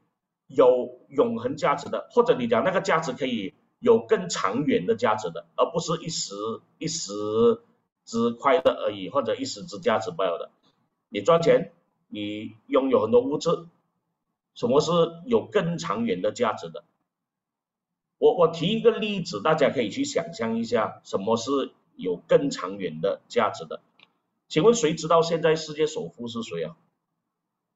有永恒价值的，或者你讲那个价值可以有更长远的价值的，而不是一时一时之快乐而已，或者一时之价值不了的。你赚钱，你拥有很多物质，什么是有更长远的价值的？我我提一个例子，大家可以去想象一下，什么是有更长远的价值的？请问谁知道现在世界首富是谁啊？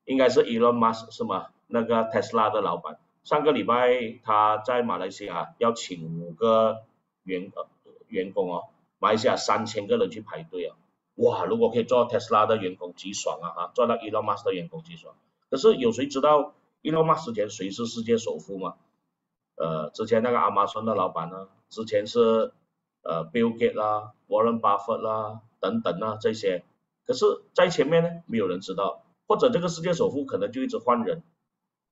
应该是 Elon Musk 是吗？那个特斯拉的老板，上个礼拜他在马来西亚要请五个员呃员工哦，马来西亚三千个人去排队啊，哇！如果可以做特斯拉的员工，极爽啊哈！做到 Elon Musk 的员工极爽。可是有谁知道 Elon Musk 之前谁是世界首富吗？呃，之前那个阿玛逊的老板呢？之前是呃 Bill Gates 啦，Warren Buffett 啦等等啊这些。可是，在前面呢，没有人知道，或者这个世界首富可能就一直换人。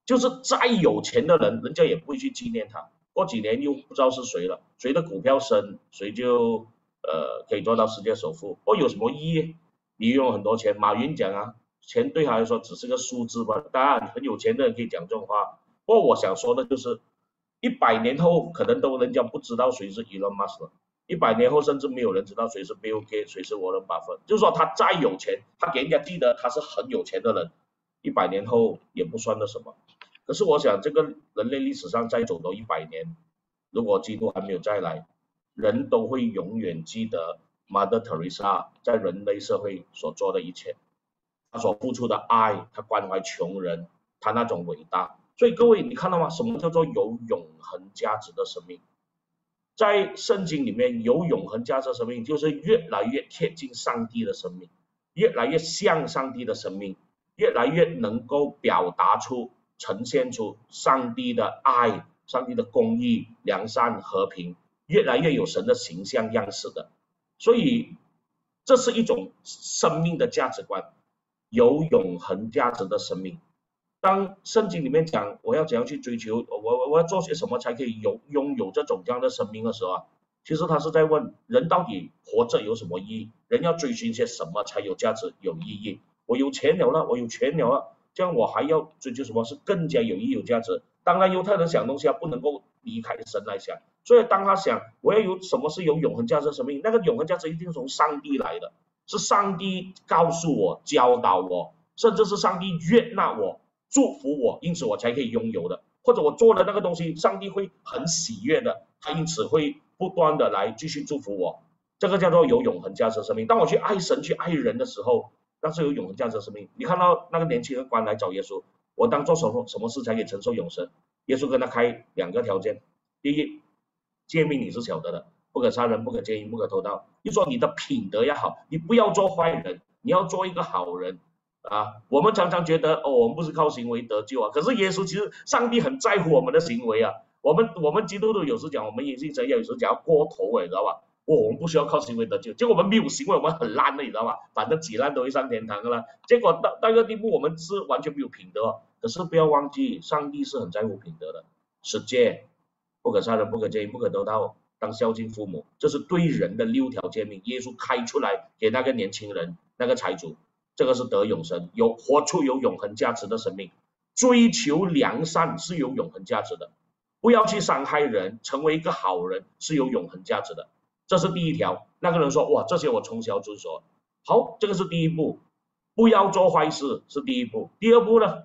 就是再有钱的人，人家也不会去纪念他。过几年又不知道是谁了，谁的股票升，谁就呃可以做到世界首富。或有什么意义？你拥有很多钱，马云讲啊，钱对他来说只是个数字吧。当然，很有钱的人可以讲这种话。不过我想说的就是，一百年后可能都人家不知道谁是 Elon Musk，一百年后甚至没有人知道谁是 Bill Gates，谁是沃伦巴菲就是说他再有钱，他给人家记得他是很有钱的人，一百年后也不算得什么。可是我想，这个人类历史上再走多一百年，如果基督还没有再来，人都会永远记得 Mother Teresa 在人类社会所做的一切，他所付出的爱，他关怀穷人，他那种伟大。所以各位，你看到吗？什么叫做有永恒价值的生命？在圣经里面，有永恒价值的生命，就是越来越贴近上帝的生命，越来越像上帝的生命，越来越能够表达出、呈现出上帝的爱、上帝的公义、良善、和平，越来越有神的形象样式的。所以，这是一种生命的价值观，有永恒价值的生命。当圣经里面讲我要怎样去追求，我我我要做些什么才可以有拥有这种这样的生命的时候啊，其实他是在问人到底活着有什么意义？人要追寻些什么才有价值、有意义？我有钱了了，我有权了了，这样我还要追求什么是更加有意义、有价值？当然，犹太人想东西啊，不能够离开神来想，所以当他想我要有什么是有永恒价值的生命，那个永恒价值一定从上帝来的，是上帝告诉我、教导我，甚至是上帝悦纳我。祝福我，因此我才可以拥有的，或者我做的那个东西，上帝会很喜悦的，他因此会不断的来继续祝福我，这个叫做有永恒价值生命。当我去爱神、去爱人的时候，那是有永恒价值生命。你看到那个年轻人官来找耶稣，我当做什么什么事才可以承受永生？耶稣跟他开两个条件，第一，诫命你是晓得的，不可杀人，不可奸淫，不可偷盗。就说你的品德要好，你不要做坏人，你要做一个好人。啊，我们常常觉得哦，我们不是靠行为得救啊。可是耶稣其实，上帝很在乎我们的行为啊。我们我们基督徒有时讲，我们信神有时讲过头哎，知道吧？哦，我们不需要靠行为得救，结果我们没有行为，我们很烂的，你知道吧？反正几烂都会上天堂的啦。结果到到一个地步，我们是完全没有品德。可是不要忘记，上帝是很在乎品德的。十诫，不可杀人，不可奸淫，不可偷盗，当孝敬父母，这是对人的六条诫命。耶稣开出来给那个年轻人，那个财主。这个是得永生，有活出有永恒价值的生命，追求良善是有永恒价值的，不要去伤害人，成为一个好人是有永恒价值的，这是第一条。那个人说：哇，这些我从小遵守。好，这个是第一步，不要做坏事是第一步。第二步呢，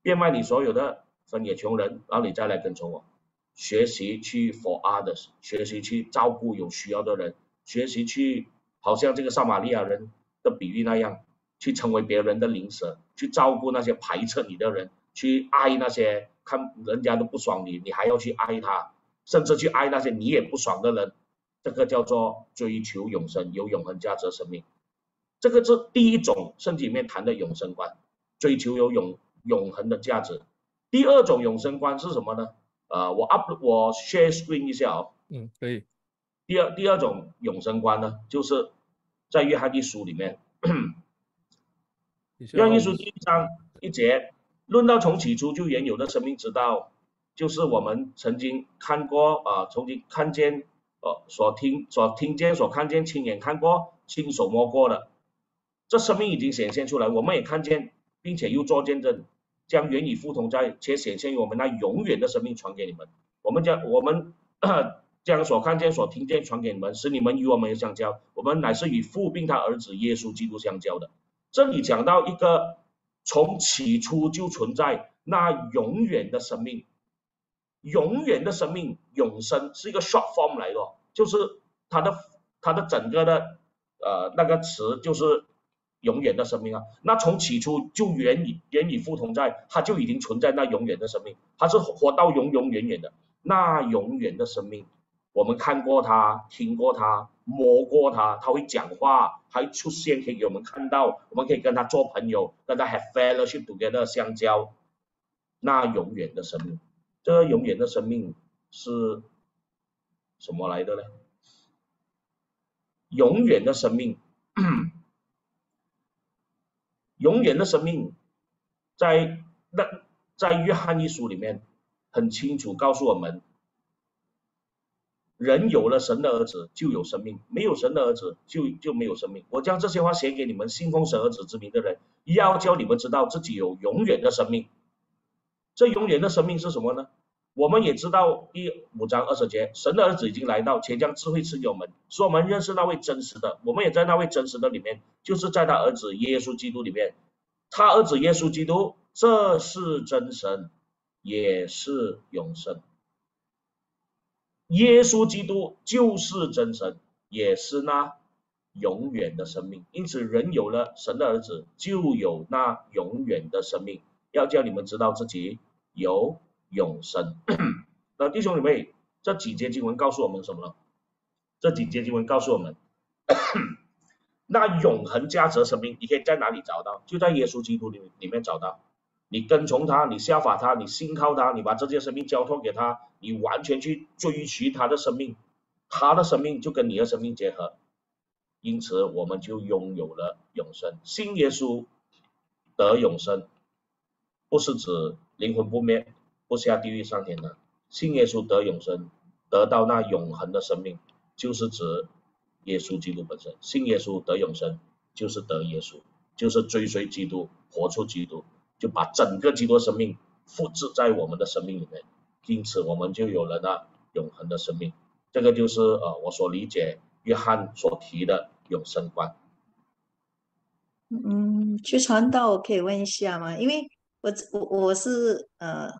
变卖你所有的，分给穷人，然后你再来跟从我，学习去 for others，学习去照顾有需要的人，学习去，好像这个撒玛利亚人。的比喻那样，去成为别人的灵蛇，去照顾那些排斥你的人，去爱那些看人家都不爽你，你还要去爱他，甚至去爱那些你也不爽的人，这个叫做追求永生，有永恒价值的生命。这个是第一种圣经里面谈的永生观，追求有永永恒的价值。第二种永生观是什么呢？呃，我 up 我 share screen 一下哦。嗯，可以。第二第二种永生观呢，就是。在约翰一书里面，约翰一书第一章一节，论到从起初就原有的生命之道，就是我们曾经看过啊，曾经看见，呃，所听所听见所看见，亲眼看过，亲手摸过的，这生命已经显现出来，我们也看见，并且又做见证，将原与父同在，且显现于我们那永远的生命传给你们，我们将我们。将所看见、所听见传给你们，使你们与我们相交。我们乃是与父并他儿子耶稣基督相交的。这里讲到一个从起初就存在那永远的生命，永远的生命，永生是一个 short form 来的，就是它的它的整个的呃那个词就是永远的生命啊。那从起初就原与原与父同在，它就已经存在那永远的生命，它是活到永永远远的那永远的生命。我们看过他，听过他，摸过他，他会讲话，还出现可以给我们看到，我们可以跟他做朋友，跟他 have fellowship together 相交，那永远的生命，这个永远的生命是什么来的呢？永远的生命，<clears throat> 永远的生命，在那在约翰一书里面很清楚告诉我们。人有了神的儿子，就有生命；没有神的儿子，就就没有生命。我将这些话写给你们信奉神儿子之名的人，要教你们知道自己有永远的生命。这永远的生命是什么呢？我们也知道第五章二十节，神的儿子已经来到，且将智慧赐给我们，使我们认识那位真实的。我们也在那位真实的里面，就是在他儿子耶稣基督里面。他儿子耶稣基督，这是真神，也是永生。耶稣基督就是真神，也是那永远的生命。因此，人有了神的儿子，就有那永远的生命。要叫你们知道自己有永生。<clears throat> 那弟兄姊妹，这几节经文告诉我们什么呢？这几节经文告诉我们，<coughs> 那永恒价值生命，你可以在哪里找到？就在耶稣基督里里面找到。你跟从他，你效法他，你信靠他，你把这件生命交托给他，你完全去追寻他的生命，他的生命就跟你的生命结合，因此我们就拥有了永生。信耶稣得永生，不是指灵魂不灭，不下地狱上天堂。信耶稣得永生，得到那永恒的生命，就是指耶稣基督本身。信耶稣得永生，就是得耶稣，就是追随基督，活出基督。就把整个基督生命复制在我们的生命里面，因此我们就有了那永恒的生命。这个就是呃我所理解约翰所提的永生观。嗯，去传道我可以问一下吗？因为我我我是呃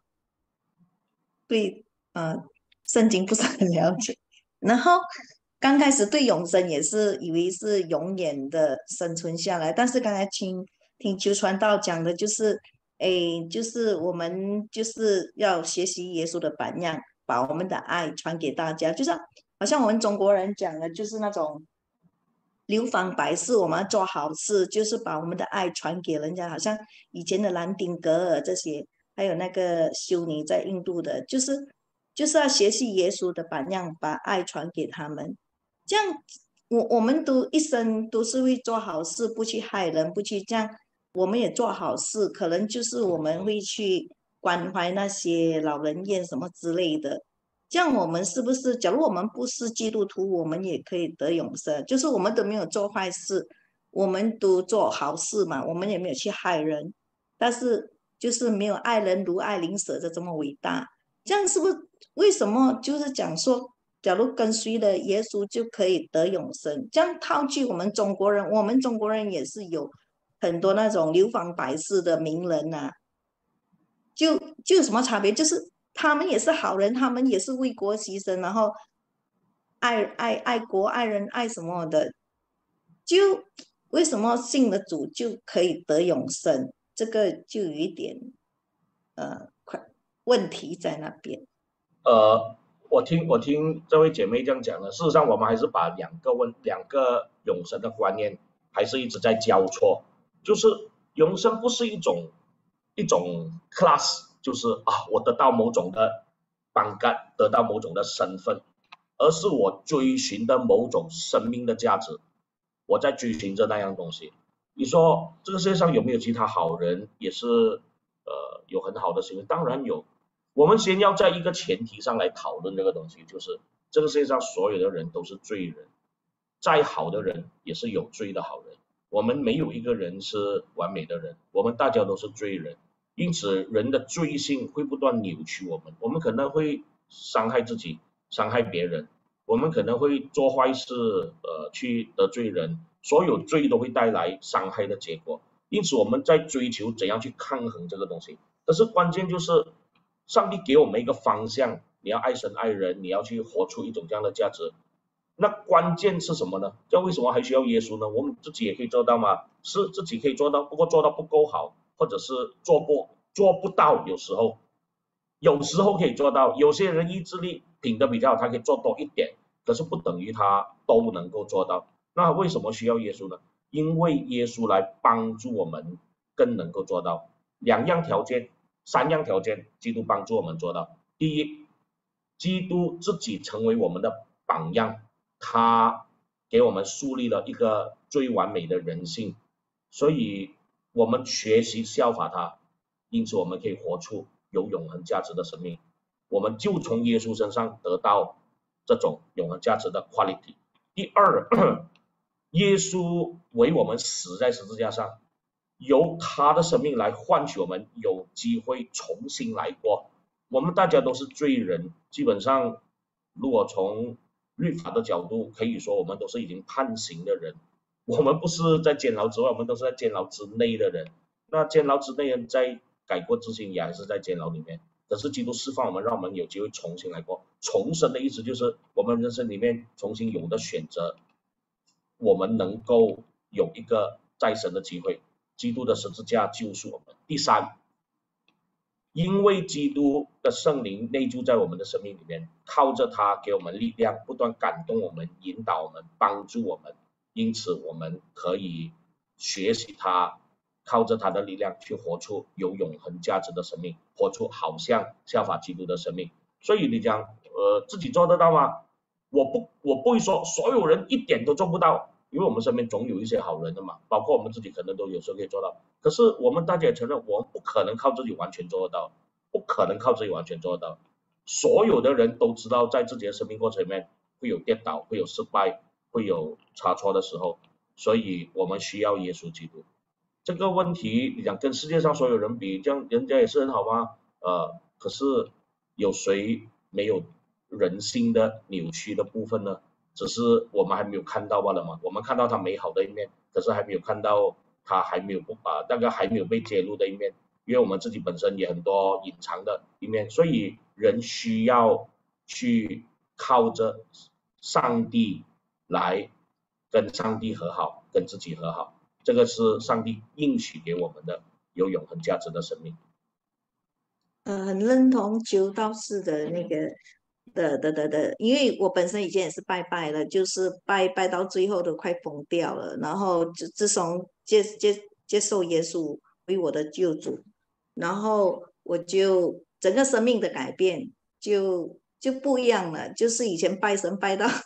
对呃圣经不是很 <laughs> 了解，然后刚开始对永生也是以为是永远的生存下来，但是刚才听。听求传道讲的就是，哎，就是我们就是要学习耶稣的榜样，把我们的爱传给大家。就像好像我们中国人讲的，就是那种流芳百世，我们要做好事，就是把我们的爱传给人家。好像以前的兰丁格尔这些，还有那个修女在印度的，就是就是要学习耶稣的榜样，把爱传给他们。这样，我我们都一生都是会做好事，不去害人，不去这样。我们也做好事，可能就是我们会去关怀那些老人院什么之类的。这样我们是不是？假如我们不是基督徒，我们也可以得永生。就是我们都没有做坏事，我们都做好事嘛，我们也没有去害人。但是就是没有爱人如爱邻舍的这么伟大。这样是不是？为什么就是讲说，假如跟随了耶稣就可以得永生？这样套句我们中国人，我们中国人也是有。很多那种流芳百世的名人呐，就就有什么差别？就是他们也是好人，他们也是为国牺牲，然后爱爱爱国爱人爱什么的，就为什么信了主就可以得永生？这个就有一点呃，快问题在那边。呃，我听我听这位姐妹这样讲了，事实上我们还是把两个问两个永生的观念还是一直在交错。就是永生不是一种一种 class，就是啊，我得到某种的班干，得到某种的身份，而是我追寻的某种生命的价值，我在追寻着那样东西。你说这个世界上有没有其他好人，也是呃有很好的行为？当然有。我们先要在一个前提上来讨论这个东西，就是这个世界上所有的人都是罪人，再好的人也是有罪的好人。我们没有一个人是完美的人，我们大家都是罪人，因此人的罪性会不断扭曲我们，我们可能会伤害自己，伤害别人，我们可能会做坏事，呃，去得罪人，所有罪都会带来伤害的结果，因此我们在追求怎样去抗衡这个东西，但是关键就是上帝给我们一个方向，你要爱神爱人，你要去活出一种这样的价值。那关键是什么呢？这为什么还需要耶稣呢？我们自己也可以做到吗？是自己可以做到，不过做到不够好，或者是做不做不到。有时候，有时候可以做到。有些人意志力品德比较好，他可以做多一点，可是不等于他都能够做到。那为什么需要耶稣呢？因为耶稣来帮助我们更能够做到。两样条件，三样条件，基督帮助我们做到。第一，基督自己成为我们的榜样。他给我们树立了一个最完美的人性，所以我们学习效法他，因此我们可以活出有永恒价值的生命。我们就从耶稣身上得到这种永恒价值的 quality。第二，<clears throat> 耶稣为我们死在十字架上，由他的生命来换取我们有机会重新来过。我们大家都是罪人，基本上如果从律法的角度，可以说我们都是已经判刑的人。我们不是在监牢之外，我们都是在监牢之内的人。那监牢之内人在改过自新，也还是在监牢里面。可是基督释放我们，让我们有机会重新来过。重生的意思就是我们人生里面重新有的选择，我们能够有一个再生的机会。基督的十字架救赎我们。第三，因为基督的圣灵内住在我们的生命里面，靠着他给我们力量，不断感动我们，引导我们，帮助我们。因此，我们可以学习他，靠着他的力量去活出有永恒价值的生命，活出好像效法基督的生命。所以你讲，呃，自己做得到吗？我不，我不会说所有人一点都做不到，因为我们身边总有一些好人的嘛，包括我们自己可能都有时候可以做到。可是我们大家也承认，我们不可能靠自己完全做得到，不可能靠自己完全做得到。所有的人都知道，在自己的生命过程里面会有跌倒，会有失败。会有差错的时候，所以我们需要耶稣基督。这个问题，你讲跟世界上所有人比，这样人家也是很好吗？呃，可是有谁没有人性的扭曲的部分呢？只是我们还没有看到罢了嘛。我们看到他美好的一面，可是还没有看到他还没有不把那个还没有被揭露的一面，因为我们自己本身也很多隐藏的一面，所以人需要去靠着上帝。来跟上帝和好，跟自己和好，这个是上帝应许给我们的有永恒价值的生命。呃，很认同九道士的那个的的的的，因为我本身以前也是拜拜的，就是拜拜到最后都快疯掉了。然后自自从接接接受耶稣为我的救主，然后我就整个生命的改变就就不一样了，就是以前拜神拜到。<laughs>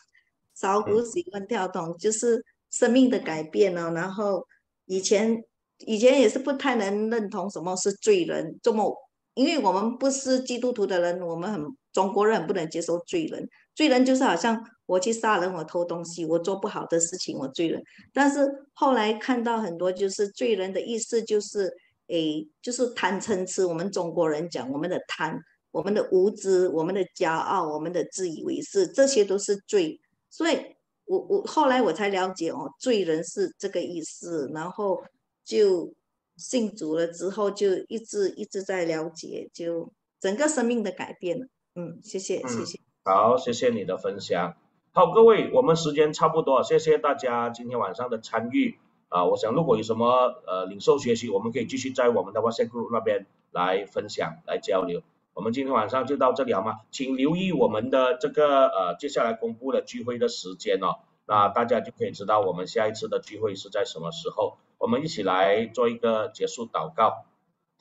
烧鼓喜欢跳动，就是生命的改变呢。然后以前以前也是不太能认同什么是罪人，这么因为我们不是基督徒的人，我们很中国人不能接受罪人。罪人就是好像我去杀人，我偷东西，我做不好的事情，我罪人。但是后来看到很多就是罪人的意思，就是诶，就是贪嗔痴。我们中国人讲我们的贪，我们的无知，我们的骄傲，我们的自以为是，这些都是罪。所以，我我后来我才了解哦，罪人是这个意思，然后就信主了之后，就一直一直在了解，就整个生命的改变了。嗯，谢谢谢谢。好，谢谢你的分享。好，各位，我们时间差不多，谢谢大家今天晚上的参与啊。我想如果有什么呃领受学习，我们可以继续在我们的 WhatsApp group 那边来分享来交流。我们今天晚上就到这里好吗？请留意我们的这个呃接下来公布的聚会的时间哦，那大家就可以知道我们下一次的聚会是在什么时候。我们一起来做一个结束祷告。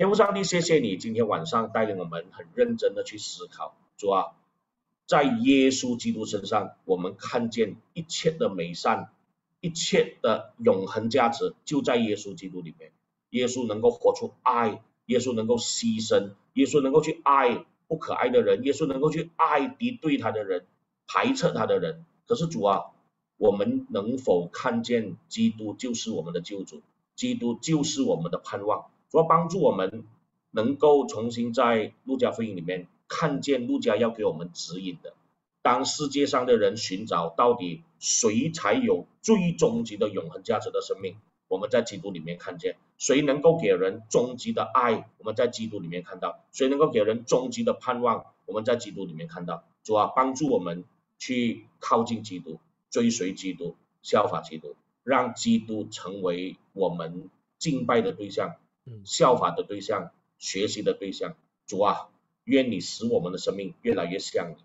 天父上帝，谢谢你今天晚上带领我们很认真的去思考，主啊，在耶稣基督身上，我们看见一切的美善，一切的永恒价值就在耶稣基督里面。耶稣能够活出爱。耶稣能够牺牲，耶稣能够去爱不可爱的人，耶稣能够去爱敌对他的人，排斥他的人。可是主啊，我们能否看见基督就是我们的救主，基督就是我们的盼望？主要帮助我们能够重新在路加福音里面看见路加要给我们指引的。当世界上的人寻找到底谁才有最终极的永恒价值的生命？我们在基督里面看见谁能够给人终极的爱，我们在基督里面看到谁能够给人终极的盼望，我们在基督里面看到主啊，帮助我们去靠近基督，追随基督，效法基督，让基督成为我们敬拜的对象，效法的对象，学习的对象。主啊，愿你使我们的生命越来越像你。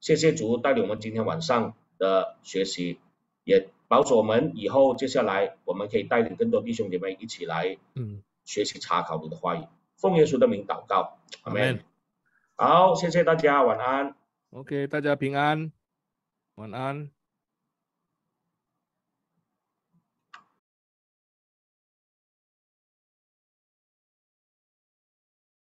谢谢主带领我们今天晚上的学习，也。保守我们以后，接下来我们可以带领更多弟兄姐妹一起来，嗯，学习查考你的话语。奉耶稣的名祷告，阿门。好，谢谢大家，晚安。OK，大家平安，晚安。